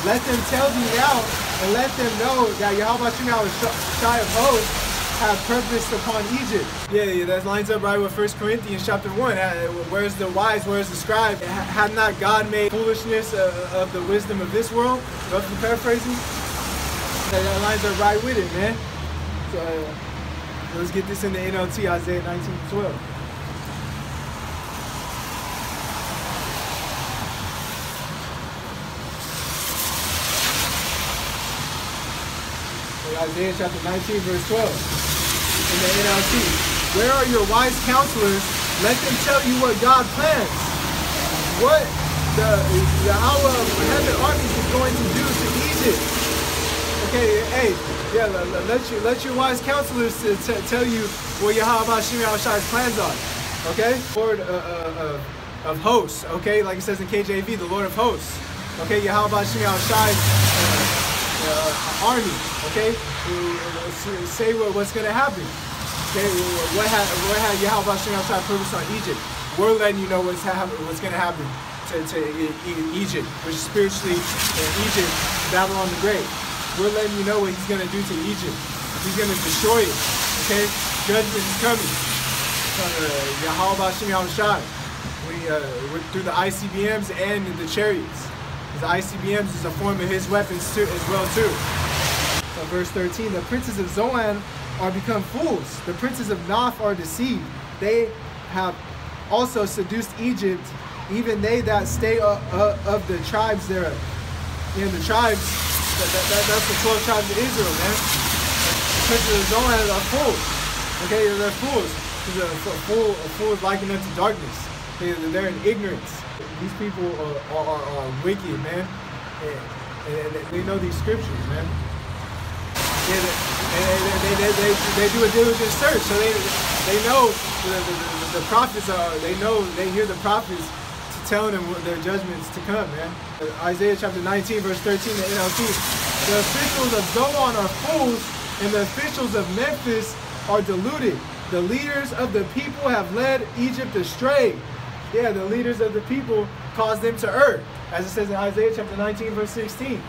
Let them tell thee now, and let them know that Yahweh Shemel shy of hosts have purposed upon Egypt. Yeah, yeah, that lines up right with 1 Corinthians chapter 1. Uh, Where's the wise? Where's the scribe? Ha- Had not God made foolishness uh, of the wisdom of this world? Roughly paraphrasing. That that lines up right with it, man. So uh, let's get this in the NLT, Isaiah 19 12. Isaiah chapter 19, verse 12. In the NLT. Where are your wise counselors? Let them tell you what God plans. What the Yahweh of heaven armies is going to do to Egypt. Okay, hey, yeah, let, your let your wise counselors to, tell you what Yahweh Shemi Shai's plans are. Okay, Lord uh, uh, of hosts. Okay, like it says in KJV, the Lord of hosts. Okay, Yahweh Shemi Shai's uh, army. Okay, Uh, say what, what's gonna happen. Okay, what had what had Yahweh Shemi Shai purpose on Egypt? We're letting you know what's hap- what's gonna happen to, to Egypt, which is spiritually uh, Egypt, Babylon the Great. We're letting you know what he's gonna do to Egypt. He's gonna destroy it. Okay, judgment is coming. Uh, Yahweh Shemi Shai. We uh, through the ICBMs and the chariots. The ICBMs is a form of his weapons too, as well too. So verse 13, the princes of Zoan are become fools. The princes of Noph are deceived. They have also seduced Egypt, even they that stay of, of the tribes thereof. And the tribes, that, that, that- that's the 12 tribes of Israel, man. The princes of Zoan are fools. Okay, they're fools. A, fool, a fool is likened unto darkness. They, they're in ignorance. These people are, are, are, wicked, man. And, and they- know these scriptures, man. Yeah, they, they, they, they, do a diligent search, so they they know the, the, the, prophets are they know they hear the prophets to tell them what their judgments to come, man. Isaiah chapter 19, verse 13, the NLT. The officials of Zoan are fools, and the officials of Memphis are deluded. The leaders of the people have led Egypt astray. Yeah, the leaders of the people caused them to err. as it says in Isaiah chapter 19, verse 16.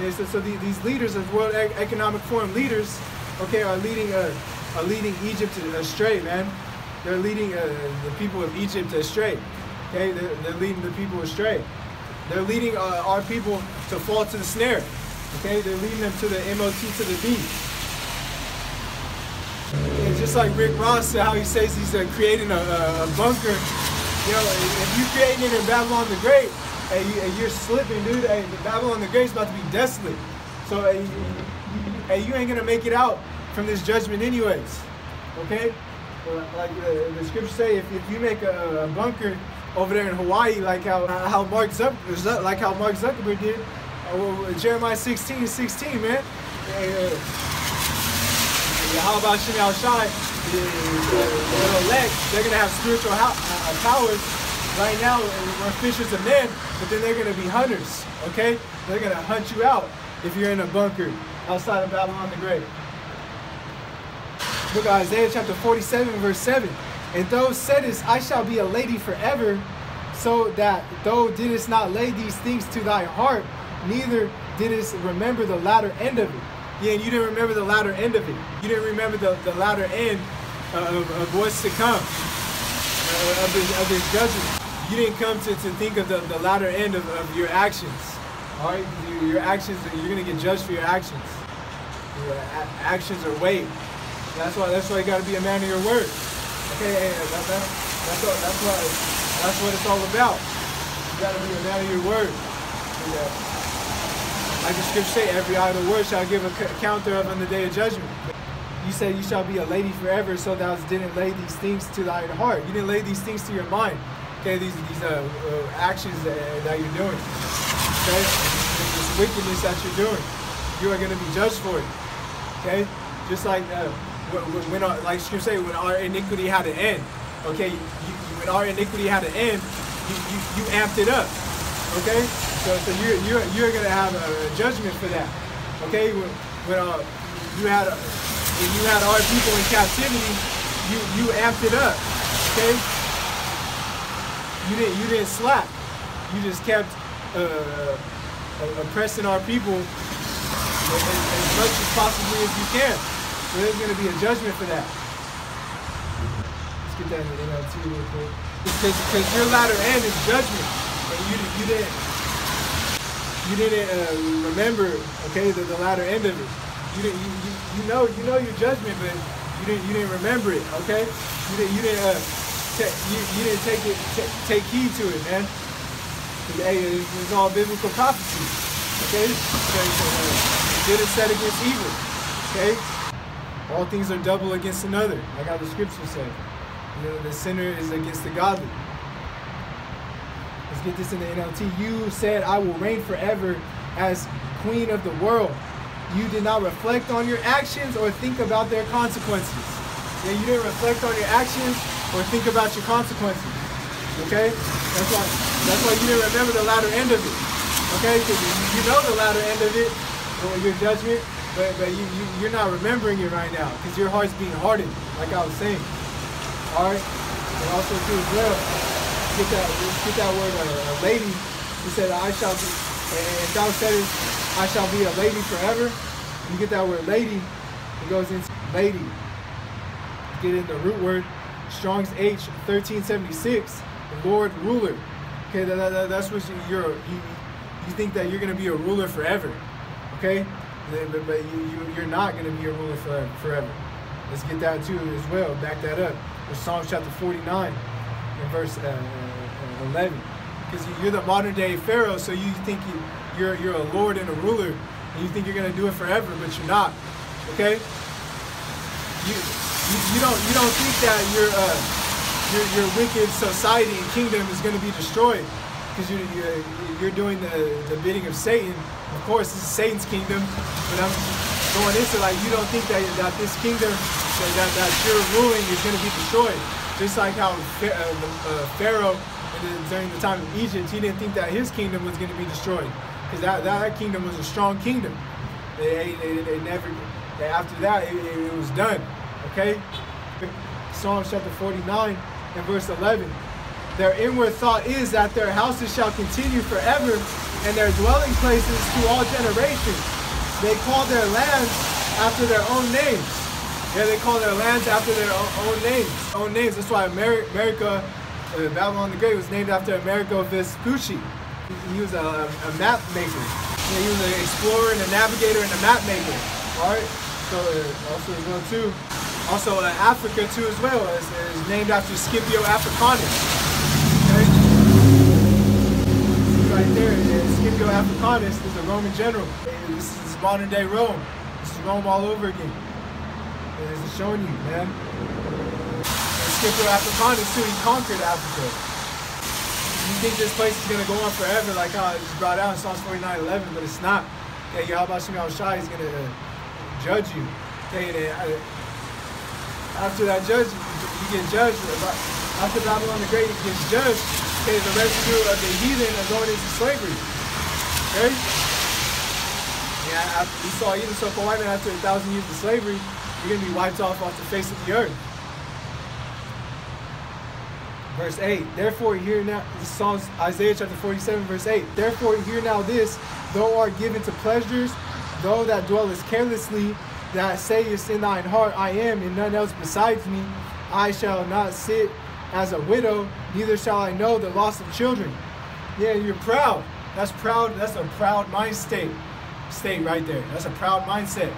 And so, the, these leaders, the World Economic Forum leaders, okay, are leading uh, are leading Egypt astray, man. They're leading uh, the people of Egypt astray. Okay, they're, they're leading the people astray. They're leading uh, our people to fall to the snare. Okay, they're leading them to the MOT to the B. And just like Rick Ross said, how he says he's uh, creating a, a, a bunker. You know, if you're creating it in Babylon the Great, and, you, and you're slipping, dude, hey, Babylon the Great is about to be desolate. So, hey, you, you ain't gonna make it out from this judgment, anyways. Okay? Like the, the scriptures say, if, if you make a, a bunker over there in Hawaii, like how how Mark Zuck, like how Mark Zuckerberg did, uh, well, Jeremiah 16, 16, man. Uh, yeah, how about Shimei Shai? The, elect, they're gonna have spiritual uh, powers. Right now, we're fishers of men, but then they're gonna be hunters. Okay, they're gonna hunt you out if you're in a bunker outside of Babylon the Great. Book of Isaiah chapter 47, verse 7. And thou saidest, I shall be a lady forever, so that thou didst not lay these things to thy heart, neither didst remember the latter end of it. Yeah, and you didn't remember the latter end of it. You didn't remember the, the latter end of, of what's to come, uh, of, this, of this judgment. You didn't come to, to think of the, the latter end of, of your actions. All right, your, your actions, you're gonna get judged for your actions. Your actions are weighed. That's why. That's why you got to be a man of your word. Okay, that, that, that's what. That's what. That's what it's all about. You got to be a man of your word. Uh, like the scripture say, every idle word shall give a counter of on the day of judgment. You said you shall be a lady forever, so thou didn't lay these things to thy heart. You didn't lay these things to your mind. Okay, these these uh, uh, actions that, that you're doing. Okay, this wickedness that you're doing, you are going to be judged for it. Okay, just like uh, when, when- our, like scripture say, when our iniquity had an end. Okay, you, when our iniquity had an end, you, you, you amped it up. Okay, so so you're you're you're gonna have a judgment for that. Okay, when, when uh, you had uh, when you had our people in captivity, you you amped it up. Okay, you didn't you didn't slack. You just kept uh, uh, oppressing our people as, as much as possibly as you can. So there's going to be a judgment for that. Let's get that in the NLT real quick. Because your latter end is judgment, you didn't you didn't uh, remember okay the, the latter end of it. You didn't you, you, you know you know your judgment, but you didn't you didn't remember it. Okay, you didn't you didn't uh, you, you didn't take it ta- take heed to it, man Hey, it's, it's all biblical prophecy. Okay, so, uh, good is set against evil. Okay, all things are double against another, like how the scriptures say. You know, the sinner is against the godly. Let's get this in the NLT. You said, I will reign forever as queen of the world. You did not reflect on your actions or think about their consequences. Yeah, you didn't reflect on your actions or think about your consequences. Okay? That's why that's why you didn't remember the latter end of it. Okay? Because you, know the latter end of it, or your judgment, but, but you, you, you're not remembering it right now because your heart's being hardened, like I was saying. All right? And also, too, as well, get that, get that word, a lady. He said, I shall be, and thou saidest, I shall be a lady forever. You get that word lady, it goes into lady. Get in the root word, Strong's H 1376, Lord ruler. Okay, that, that- that's what you, you're, you, you think that you're going to be a ruler forever. Okay? But, but- you, you, you're not going to be a ruler forever, forever. Let's get that too as well. Back that up. With Psalms chapter 49 in verse uh, uh, 11. Because you're the modern day Pharaoh, so you think you, you're, you're a lord and a ruler, and you think you're going to do it forever, but you're not. Okay? you, you, you don't you don't think that your uh, your your wicked society and kingdom is going to be destroyed because you're, you're you're doing the the bidding of Satan. Of course, this is Satan's kingdom, but I'm going into like you don't think that that this kingdom that, that you're ruling is going to be destroyed. Just like how uh, uh, Pharaoh the, during the time of Egypt, he didn't think that his kingdom was going to be destroyed because that, that kingdom was a strong kingdom. They, they, they never, they- after that, it, it, was done. Okay? Psalms chapter 49 and verse 11. Their inward thought is that their houses shall continue forever, and their dwelling places to all generations. They call their lands after their own names. Yeah, they call their lands after their own, names. Own names. That's why America, uh, Babylon the Great, was named after Amerigo Vespucci. He was a, a map maker. Yeah, he was an explorer and a navigator and a map maker. All right. So uh, also as well too. Also uh, Africa too as well is, is named after Scipio Africanus. Right there, Scipio Africanus is a Roman general. This is modern day Rome. This is Rome all over again. Is showing you, man. And Scipio Africanus too. He conquered Africa. You think this place is gonna go on forever, like how it was brought out in Psalms 49, 11, but it's not. Okay, Yahweh Shem Shai is gonna uh, judge you. Okay, and, uh, after that judge, you get judged. After Babylon the Great gets judged, okay, the residue of the heathen are going into slavery. Okay? Yeah, after we saw even so for white man after a thousand years of slavery, you're gonna be wiped off off the face of the earth. Verse 8, therefore hear now, this is Psalms, Isaiah chapter 47, verse 8. Therefore hear now this, thou art given to pleasures, though that dwellest carelessly, that sayest in thine heart, I am, and none else besides me, I shall not sit as a widow, neither shall I know the loss of children. Yeah, you're proud. That's proud, that's a proud mind state. State right there. That's a proud mindset.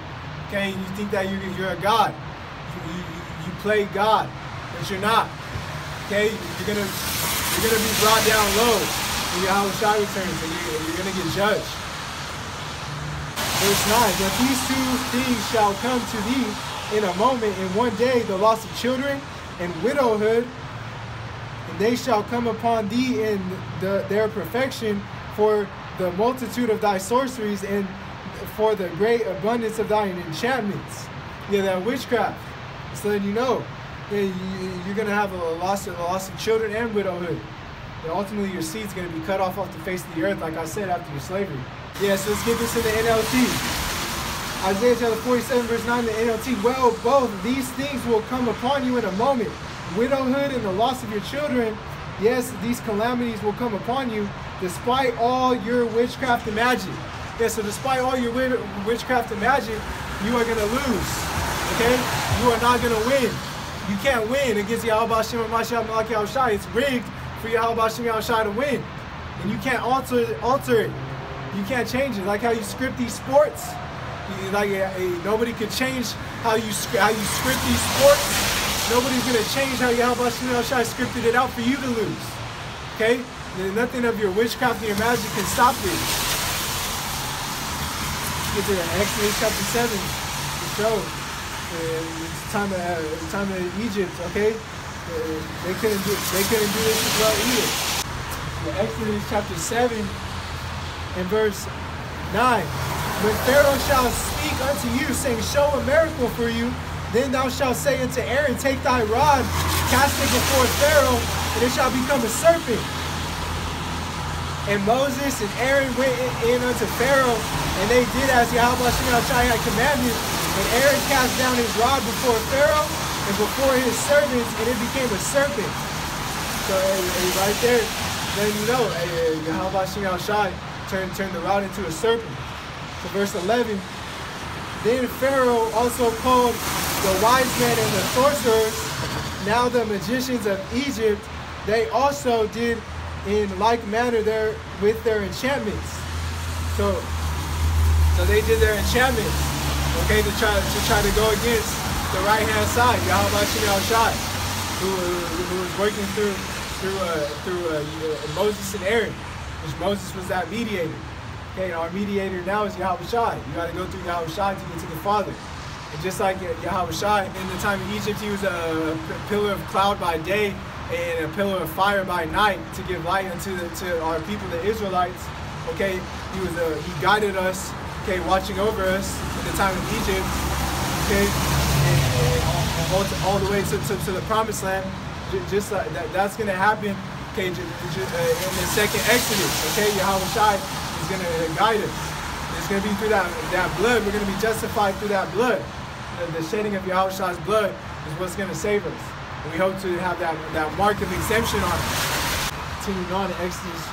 Okay, you think that you're, you're a God. You, you, you play God, but you're not. Okay, you're gonna you're gonna be brought down low when Yahweh Shai returns, and you're, you're gonna get judged. Verse 9, but these two things shall come to thee in a moment, in one day, the loss of children and widowhood, and they shall come upon thee in the, their perfection for the multitude of thy sorceries and for the great abundance of thine enchantments. Yeah, that witchcraft. Just letting you know. Yeah, you, you're gonna have a loss of a loss of children and widowhood. And ultimately your seed's gonna be cut off off the face of the earth, like I said, after your slavery. Yeah, so let's get this in the NLT. Isaiah chapter 47, verse 9, the NLT. Well, both these things will come upon you in a moment. Widowhood and the loss of your children. Yes, these calamities will come upon you despite all your witchcraft and magic. Yeah, so despite all your witchcraft and magic, you are gonna lose. Okay? You are not gonna win. You can't win against Yahweh Shem Mashiach Malaki Al Shai. It's rigged for Yahweh Shem Al Shai to win. And you can't alter alter it. You can't change it. Like how you script these sports. Like uh, uh, nobody could change how you how you script these sports. Nobody's gonna change how Yahweh Shem Al Shai scripted it out for you to lose. Okay? Nothing of your witchcraft and your magic can stop it. Get to Exodus chapter seven. To show. Uh, it's time of uh, time of Egypt. Okay, uh, they couldn't do they couldn't do this without Egypt. Exodus chapter seven and verse nine. When Pharaoh shall speak unto you, saying, Show a miracle for you, then thou shalt say unto Aaron, Take thy rod, cast it before Pharaoh, and it shall become a serpent. And Moses and Aaron went in, unto Pharaoh, and they did as Yahweh Shai commanded. And Aaron cast down his rod before Pharaoh and before his servants, and it became a serpent. So hey, hey, right there, then you know, hey, Yahweh Shai turned, turned the rod into a serpent. So verse 11, then Pharaoh also called the wise men and the sorcerers, now the magicians of Egypt, they also did in like manner their with their enchantments. So so they did their enchantments, okay, to try to try to go against the right hand side, Yahweh Shem Shai, who, who was working through through uh, through uh, Moses and Aaron, which Moses was that mediator. Okay, our mediator now is Yahweh Shai. You got to go through Yahweh Shai to get to the Father. And just like Yahweh Shai, in the time of Egypt, he was a pillar of cloud by day and a pillar of fire by night to give light unto the, to our people, the Israelites. Okay, he was a, he guided us. Okay, watching over us in the time of Egypt. Okay, and, and all, all, the way to, to, to the Promised Land. Just like that, that's gonna happen. Okay, uh, in the second Exodus. Okay, Yahweh Shai is gonna guide us. It's gonna be through that that blood. We're gonna be justified through that blood. The, the shedding of Yahweh Shai's blood is what's gonna save us. We hope to have that that mark of exemption on continuing on Exodus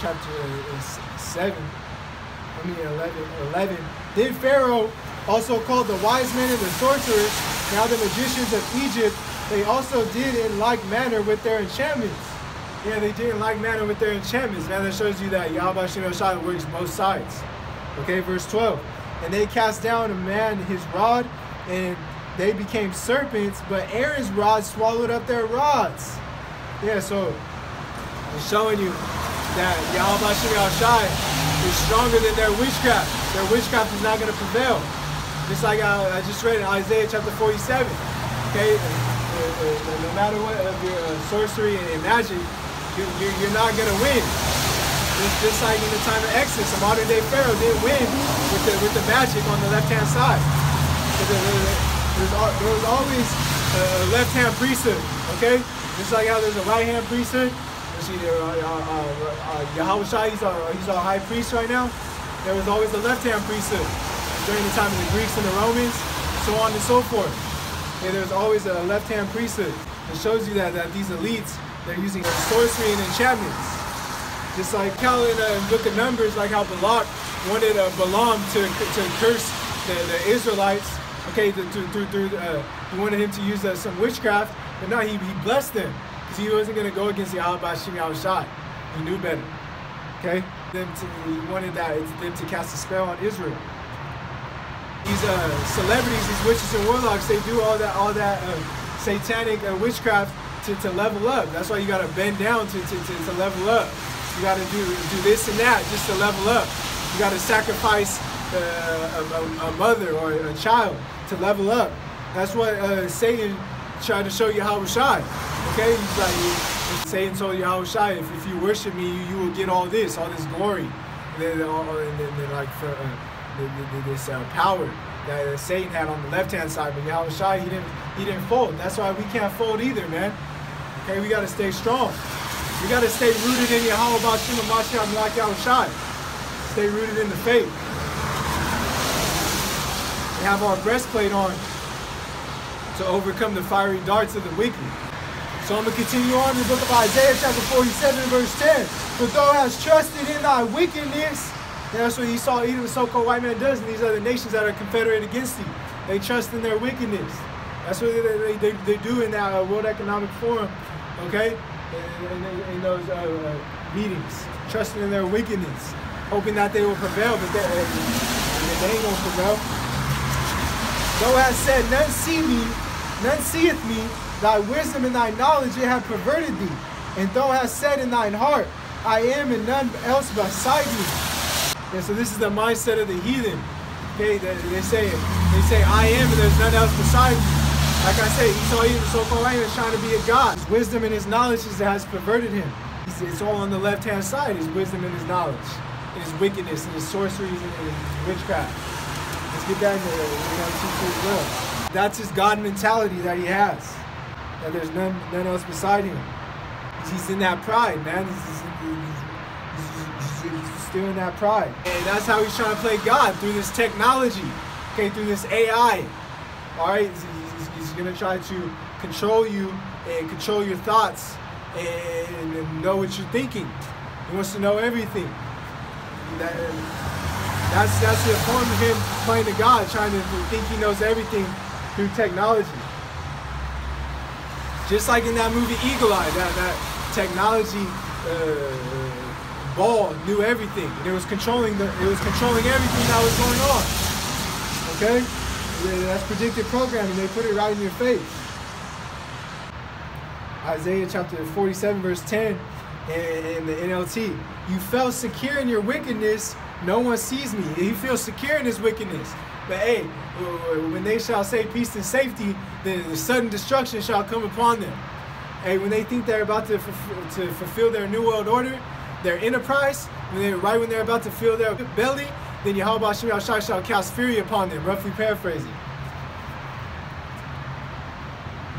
chapter uh, 7, I mean 11, 11. Then Pharaoh also called the wise men and the sorcerers, now the magicians of Egypt, they also did in like manner with their enchantments. Yeah, they did in like manner with their enchantments. Man, that shows you that Yahweh Shem works both sides. Okay, verse 12. And they cast down a man his rod, and they became serpents, but Aaron's rod swallowed up their rods. Yeah, so it's showing you that Yahweh Shem Shai is stronger than their witchcraft. Their witchcraft is not going to prevail. Just like I, I just read in Isaiah chapter 47. Okay, uh, uh, uh, no matter what of your sorcery and magic, you, you, you're not going to win. Just, just like in the time of Exodus, a modern day Pharaoh didn't win with the, with the magic on the left hand side. There, there, there's al- there was always a left hand priesthood, okay? Just like how there's a right hand priesthood. You see there, uh, uh, uh, uh, Shai, he's our, he's our high priest right now. There was always a left hand priesthood during the time of the Greeks and the Romans, so on and so forth. Okay, there's always a left hand priesthood. It shows you that, that these elites, they're using sorcery and enchantments. Just like how in the book of Numbers, like how Balak wanted uh, Balaam to, to curse the, the Israelites. Okay, to, to, through, uh, he wanted him to use uh, some witchcraft, but no, he, he blessed him because he wasn't going to go against the Yahweh Shem Yahushai. He knew better. Okay, them to, he wanted that them to cast a spell on Israel. These uh, celebrities, these witches and warlocks, they do all that, all that uh, satanic uh, witchcraft to, to level up. That's why you got to bend down to, to, to, to level up. You got to do do this and that just to level up. You got to sacrifice uh, a, a mother or a child to level up. That's what uh, Satan tried to show you how shy. Okay, he's like Satan told you how shy. If, if you worship me, you, you will get all this, all this glory, and then, all, and then, then like for, uh, this uh, power that uh, Satan had on the left hand side. But Yahweh Shai, he didn't he didn't fold. That's why we can't fold either, man. Okay, we got to stay strong. We got to stay rooted in Yahweh Bashim Mashiach Malak Yahweh Shai. Stay rooted in the faith. Have our breastplate on to overcome the fiery darts of the wicked. So I'm going to continue on in the book of Isaiah, chapter 47, verse 10. For thou hast trusted in thy wickedness. And that's what Esau, even the so-called white man does in these other nations that are confederated against thee. They trust in their wickedness. That's what they, they, they do in that uh, World Economic Forum, okay? In, in, in those uh, uh, meetings, trusting in their wickedness, hoping that they will prevail, but they, uh, they ain't gonna prevail. Thou hast said, none see me, none seeth me, thy wisdom and thy knowledge it have perverted thee. And thou hast said in thine heart, I am and none else beside me. And so this is the mindset of the heathen. Okay, they, they say they say I am and there's none else beside me. Like I say, Esau, even the so-called man, is trying to be a god. His wisdom and his knowledge has perverted him. He's, it's all on the left-hand side, his wisdom and his knowledge, and his wickedness, and his sorceries, and his witchcraft. Get in there, as well. That's his God mentality that he has. That there's none, none else beside him. He's in that pride, man. He's, he's, he's, he's, still in that pride. And that's how he's trying to play God, through this technology, okay, through this AI. All right, he's, to try to control you and control your thoughts and, and know what you're thinking. He wants to know everything. That, that's that's the form of him playing to God, trying to think he knows everything through technology. Just like in that movie Eagle Eye, that that technology uh, ball knew everything, and it was controlling the it was controlling everything that was going on. Okay, that's predictive programming. They put it right in your face. Isaiah chapter 47, verse 10 in the NLT. You felt secure in your wickedness, no one sees me. He feels secure in his wickedness. But hey, when they shall say peace and safety, then the sudden destruction shall come upon them. Hey, when they think they're about to, to fulfill their new world order, their enterprise, when they right when they're about to fill their belly, then Yahweh Shem Shai shall cast fury upon them, roughly paraphrasing.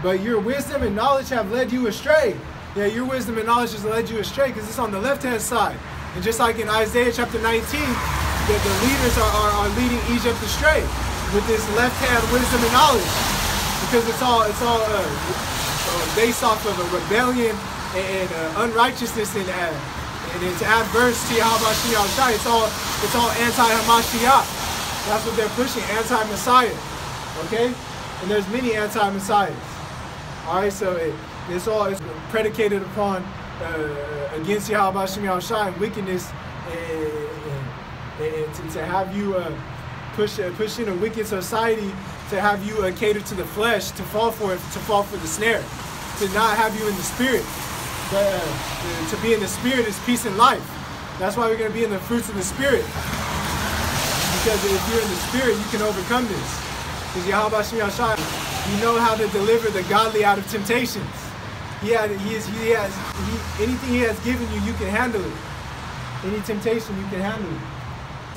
But your wisdom and knowledge have led you astray. Yeah, your wisdom and knowledge has led you astray because it's on the left-hand side. And just like in Isaiah chapter 19, that the leaders are, are, are leading Egypt astray with this left-hand wisdom and knowledge. Because it's all it's all uh, uh, based off of a rebellion and uh, unrighteousness and, uh, and it's adverse to Yahweh It's all it's all anti-Hamashiach. That's what they're pushing, anti-Messiah. Okay? And there's many anti-Messiahs. All right, so it, it's all is predicated upon uh, against Yahweh Shai and wickedness and, and, and to, to, have you uh, push uh, push in a wicked society to have you uh, cater to the flesh, to fall for it, to fall for the snare, to not have you in the spirit. But uh, to be in the spirit is peace and life. That's why we're going to be in the fruits of the spirit. Because if you're in the spirit, you can overcome this. Because Yahweh Shai, you know how to deliver the godly out of temptations. He, had, he, is, he has he, anything he has given you, you can handle it. Any temptation, you can handle it.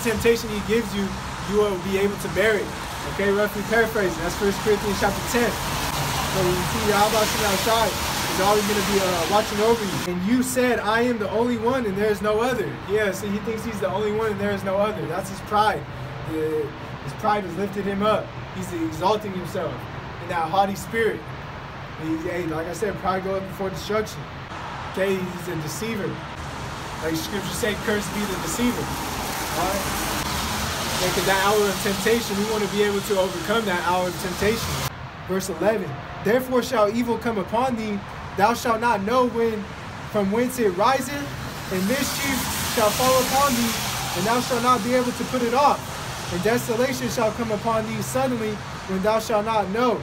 Temptation he gives you, you will be able to bear it. Okay, roughly paraphrasing. That's First Corinthians chapter 10. So you see Yahweh outside is always going to be uh, watching over you. And you said, I am the only one and there is no other. Yeah, see, he thinks he's the only one and there is no other. That's his pride. His pride has lifted him up. He's exalting himself in that haughty spirit. He, hey, like I said, pride go up before destruction. Okay, he's a deceiver. Like scripture say, cursed be the deceiver. All right? Because that hour of temptation, we want to be able to overcome that hour of temptation. Verse 11, Therefore shall evil come upon thee, thou shalt not know when, from whence it riseth, and mischief shall fall upon thee, and thou shalt not be able to put it off. And desolation shall come upon thee suddenly, when thou shalt not know.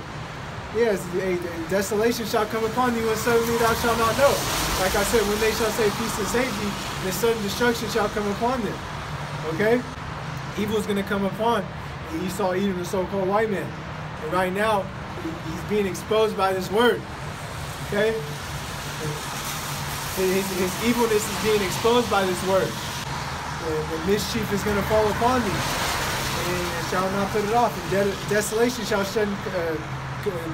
Yes, a, desolation shall come upon thee when suddenly thou shalt not know. Like I said, when they shall say peace and safety, then sudden destruction shall come upon them. Okay? evil is going to come upon Esau even the so-called white man. And right now, he's being exposed by this word. Okay? His, his evilness is being exposed by this word. And the mischief is going to fall upon thee. And shall not put it off. And de desolation shall sudden, uh,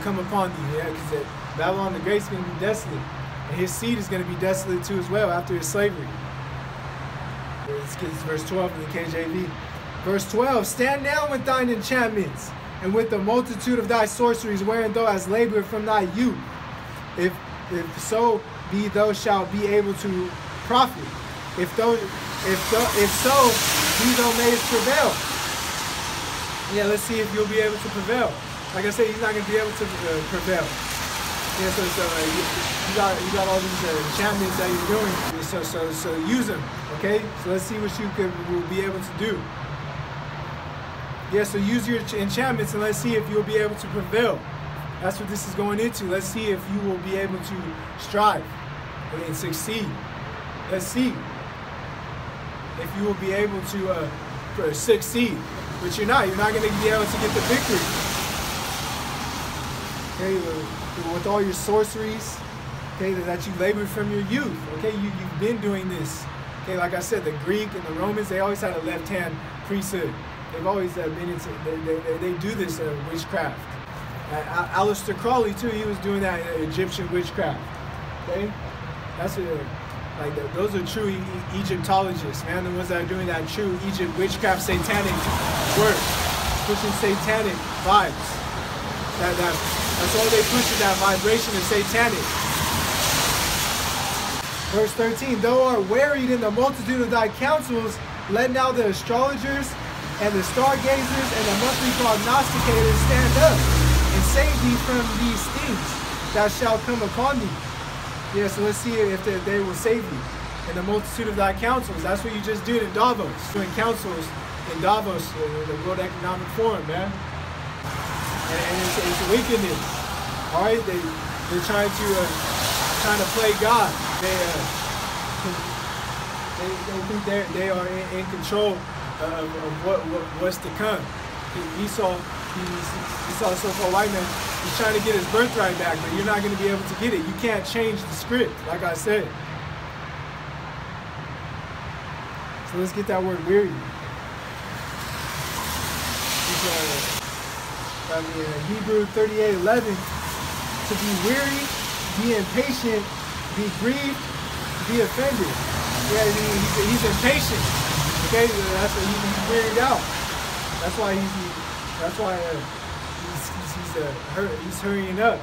come upon thee. Yeah, because Babylon the Great is going to be desolate. And his seed is going to be desolate too as well after his slavery. It's, it's verse 12 in the KJV. Verse 12, Stand now with thine enchantments, and with the multitude of thy sorceries, wherein thou hast labored from thy youth. If, if so be thou shalt be able to profit. If, thou, if, thou, if so, be thou mayest prevail. Yeah, let's see if you'll be able to prevail. Like I said, he's not going to be able to uh, prevail. Yeah, so, so uh, you, you, got you got all these uh, enchantments that you're doing. So so so use them, okay? So let's see what you could will be able to do. Yeah, so use your enchantments and let's see if you'll be able to prevail. That's what this is going into. Let's see if you will be able to strive and succeed. Let's see if you will be able to uh, succeed. But you're not. You're not going to be able to get the victory. Okay, with all your sorceries, okay, that you labored from your youth. Okay, you, you've been doing this. Okay, like I said, the Greek and the Romans, they always had a left-hand priesthood. They've always uh, been into, they, they, they do this uh, witchcraft. Uh, Aleister Crowley too, he was doing that uh, Egyptian witchcraft. Okay, that's a, like the, those are true e Egyptologists, man. The ones that are doing that true Egypt witchcraft, satanic work, pushing satanic vibes. That that that's all they push is that vibration of satanic. Verse 13, thou art wearied in the multitude of thy counsels, let now the astrologers and the stargazers and the monthly prognosticators stand up and save thee from these things that shall come upon thee. Yeah, so let's see if they, they will save you. And the multitude of thy councils. That's what you just did in Davos. Doing councils in Davos, the World Economic Forum, man. And, it's, it's wickedness. All right, they they're trying to uh, trying to play God. They uh, they, they think they they are in, in control of, of what, what, what's to come. He, he saw saw a so-called white man. He's trying to get his birthright back, but you're not going to be able to get it. You can't change the script, like I said. So let's get that word weary. I mean, Hebrew 38, 11. To be weary, be impatient, be grieved, be offended. Yeah, he, he's, he's impatient. Okay, that's why he's wearied out. That's why he's that's why uh, he's he's he's, uh, hur he's hurrying up.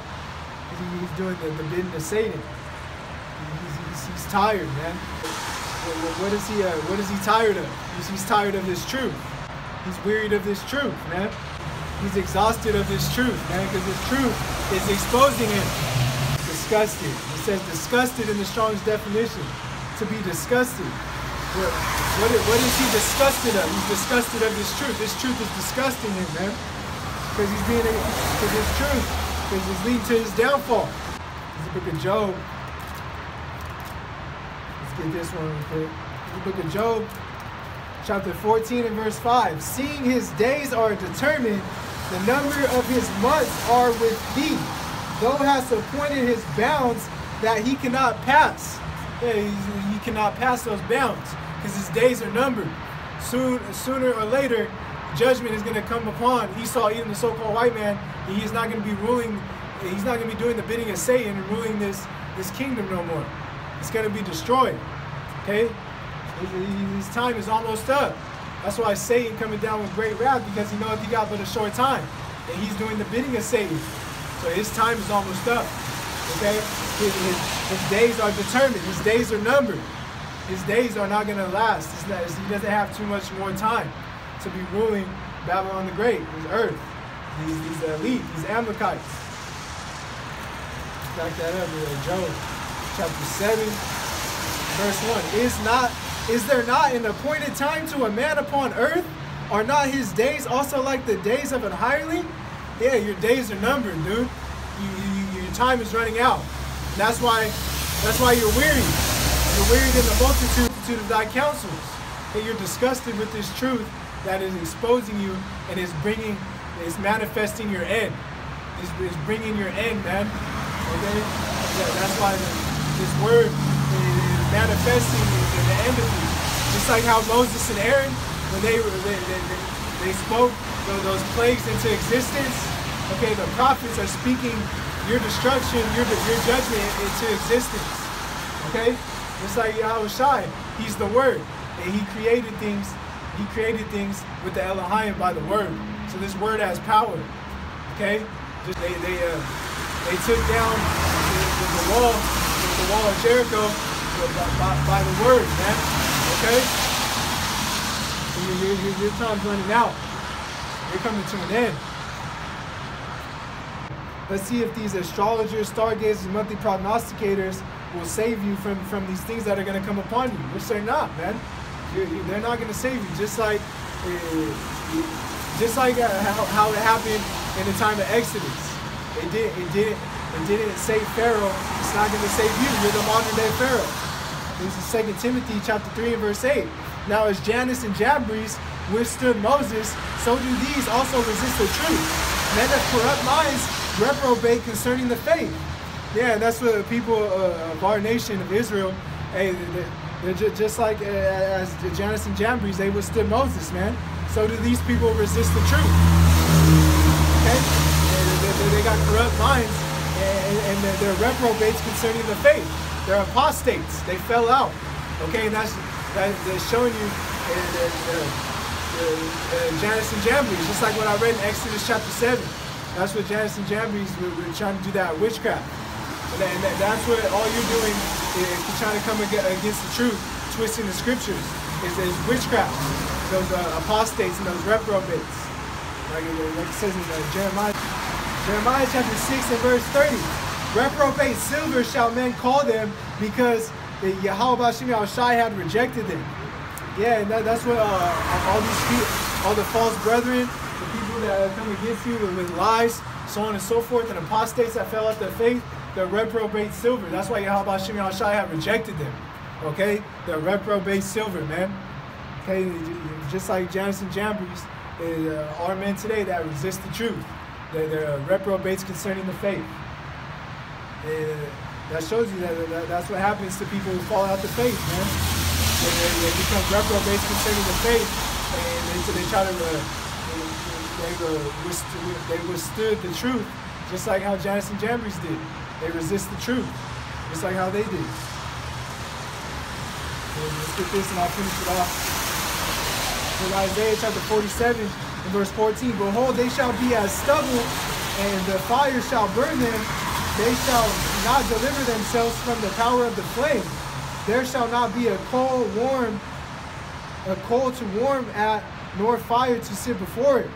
He's doing the, the bidding of Satan. he's, he's, he's tired, man. What is he? Uh, what is he tired of? He's, he's tired of this truth. He's wearied of this truth, man. He's exhausted of this truth, man, because this truth is exposing him. Disgusted. He says disgusted in the Strong's definition. To be disgusted. What, what, is- what is he disgusted of? He's disgusted of this truth. This truth is disgusting him, man. Because he's being, because this truth, because it's leading to his downfall. It's the book of Job. Let's get this one real quick. The book of Job, chapter 14 and verse 5. Seeing his days are determined, the number of his months are with thee. Thou hast appointed his bounds that he cannot pass. Yeah, he cannot pass those bounds because his days are numbered. Soon, sooner or later, judgment is going to come upon Esau, even the so-called white man. and He is not going to be ruling. He's not going to be doing the bidding of Satan and ruling this this kingdom no more. It's going to be destroyed. Okay, his, his time is almost up. That's why Satan coming down with great wrath because he knows he got but a short time, and he's doing the bidding of Satan. So his time is almost up. Okay, his, his, his days are determined. His days are numbered. His days are not going to last. Not, he doesn't have too much more time to be ruling Babylon the Great, his earth, these, these elite, these Amalekites. Back that up, uh, Job, chapter seven, verse 1 is not is there not an appointed time to a man upon earth? Are not his days also like the days of an hireling? Yeah your days are numbered dude. You, you, your time is running out. That's why that's why you're weary. You're wearied in the multitude of thy counsels. And you're disgusted with this truth that is exposing you and is bringing is manifesting your end. Is, is bringing your end man. Okay? Yeah, that's why this word is manifesting you. Just like how Moses and Aaron, when they were they, they, they, spoke those, those plagues into existence, okay, the prophets are speaking your destruction, your your judgment into existence. Okay? Just like Yahweh Shai, he's the word. And he created things, he created things with the Elohim by the word. So this word has power. Okay? Just they they uh they took down the, the, the wall, the wall of Jericho by, by, the word, man. Okay? Your, your, your, your time's running out. You're coming to an end. Let's see if these astrologers, stargazers, monthly prognosticators will save you from, from these things that are going to come upon you. Which they're not, man. you you they're not going to save you. Just like, uh, just like uh, how, how it happened in the time of Exodus. It did. It did. It didn't save Pharaoh. It's not going to save you. You're the modern day Pharaoh. This is 2 Timothy chapter 3 and verse 8. Now as Jannes and Jambres withstood Moses, so do these also resist the truth. Men of corrupt minds reprobate concerning the faith. Yeah, and that's what the people uh, of our nation of Israel, hey, they're, just like uh, as Jannes and Jambres, they withstood Moses, man. So do these people resist the truth. Okay? They, got corrupt minds and, they're reprobates concerning the faith. They're apostates. They fell out. Okay, and that's that, that's showing you uh, the, the, the, uh, Jannes and Jambres, just like what I read in Exodus chapter 7. That's what Jannes and Jambres were, were trying to do that witchcraft. And, that, and that- that's what all you're doing is you're trying to come against the truth, twisting the scriptures, is, is witchcraft. Those uh, apostates and those reprobates. Like, like it says in uh, Jeremiah. Jeremiah chapter 6 and verse 30. Reprobate silver shall men call them because the Yahweh Shai had rejected them. Yeah, and that, that's what uh, all these people, all the false brethren, the people that come against you with, with lies, so on and so forth, and apostates that fell out their faith, they're reprobate silver. That's why Yahweh Shem Shai had rejected them. Okay? They're reprobate silver, man. Okay, just like Jannes and Jambres uh, are men today that resist the truth. They're, they're reprobates concerning the faith. And that shows you that, that that's what happens to people who fall out the faith, man. They, they, they become reprobates concerning the faith, and they, they try to uh, they, they, uh, withstood, the truth, just like how Jannes and Jambres did. They resist the truth, just like how they did. So let's get this, and I'll finish it off. In Isaiah chapter 47 and verse 14, Behold, they shall be as stubble, and the fire shall burn them. They shall not deliver themselves from the power of the flame. There shall not be a coal warm, a coal to warm at, nor fire to sit before it.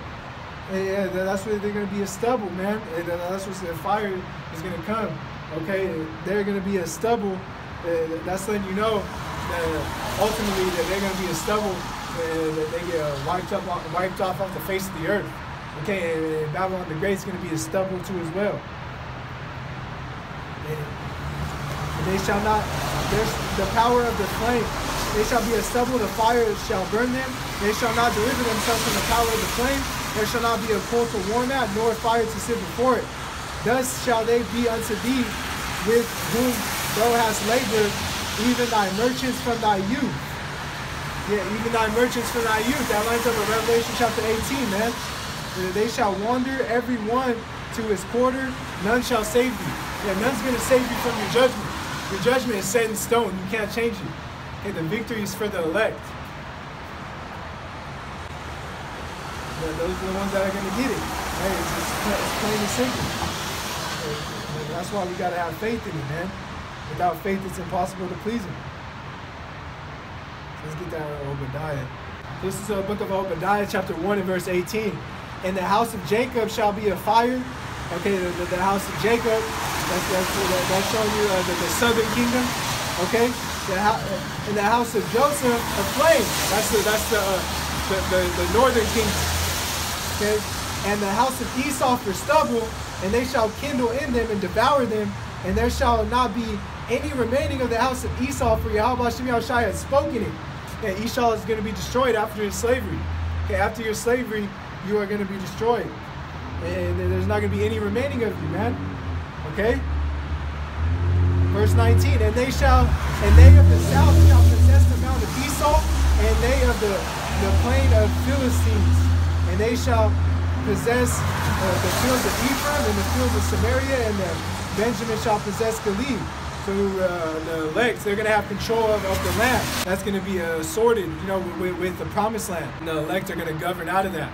And yeah, that's where they're gonna be a stubble, man. And uh, that's what the fire is gonna come. Okay, they're gonna be a stubble. Uh, that's letting you know that uh, ultimately that they're gonna be a stubble. And that they get wiped up, wiped off off the face of the earth. Okay, and Babylon the Great is gonna be a stubble too as well. And they shall not, there's the power of the flame. They shall be a stubble, the fire shall burn them. They shall not deliver themselves from the power of the flame. There shall not be a coal to warm at, nor fire to sit before it. Thus shall they be unto thee, with whom thou hast labored, even thy merchants from thy youth. Yeah, even thy merchants from thy youth. That lines up with Revelation chapter 18, man. Uh, they shall wander every one to his quarter, none shall save thee. Yeah, none's going to save you from your judgment. Your judgment is set in stone. You can't change it. Okay, the victory is for the elect. Those are the ones that are going to get it. Hey, it's, it's plain and simple. that's why we got to have faith in it, man. Without faith, it's impossible to please him. let's get down to Obadiah. This is the book of Obadiah, chapter 1 and verse 18. And the house of Jacob shall be a fire. Okay, the, the, the house of Jacob that's, that's, that's showing you uh, the, the, southern kingdom. Okay? The, uh, in the house of Joseph, a flame. That's the that's the, uh, the, the, the northern kingdom. Okay? And the house of Esau for stubble, and they shall kindle in them and devour them, and there shall not be any remaining of the house of Esau, for Yahweh Shem Shai has spoken it. And Esau is going to be destroyed after his slavery. Okay, after your slavery, you are going to be destroyed. And there's not going to be any remaining of you, man. Okay? Verse 19, and they shall, and they of the south shall possess the mount of Esau, and they of the, the plain of Philistines, and they shall possess uh, the fields of Ephraim and the fields of Samaria, and the Benjamin shall possess Gilead. So uh, the legs, they're going to have control of, of, the land. That's going to be uh, sorted, you know, with, with, the promised land. And the elect are going to govern out of that.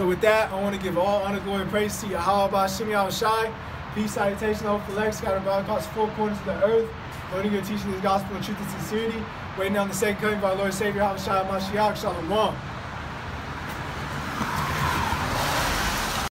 So with that, I want to give all honor, glory, and praise to Yahweh Shem Shai. Peace, salutation, hope for legs, scattered abroad across four corners of the earth, learning and teaching this gospel in truth and sincerity, waiting on the second coming of our Lord Savior, Yahweh Mashiach, Shalom.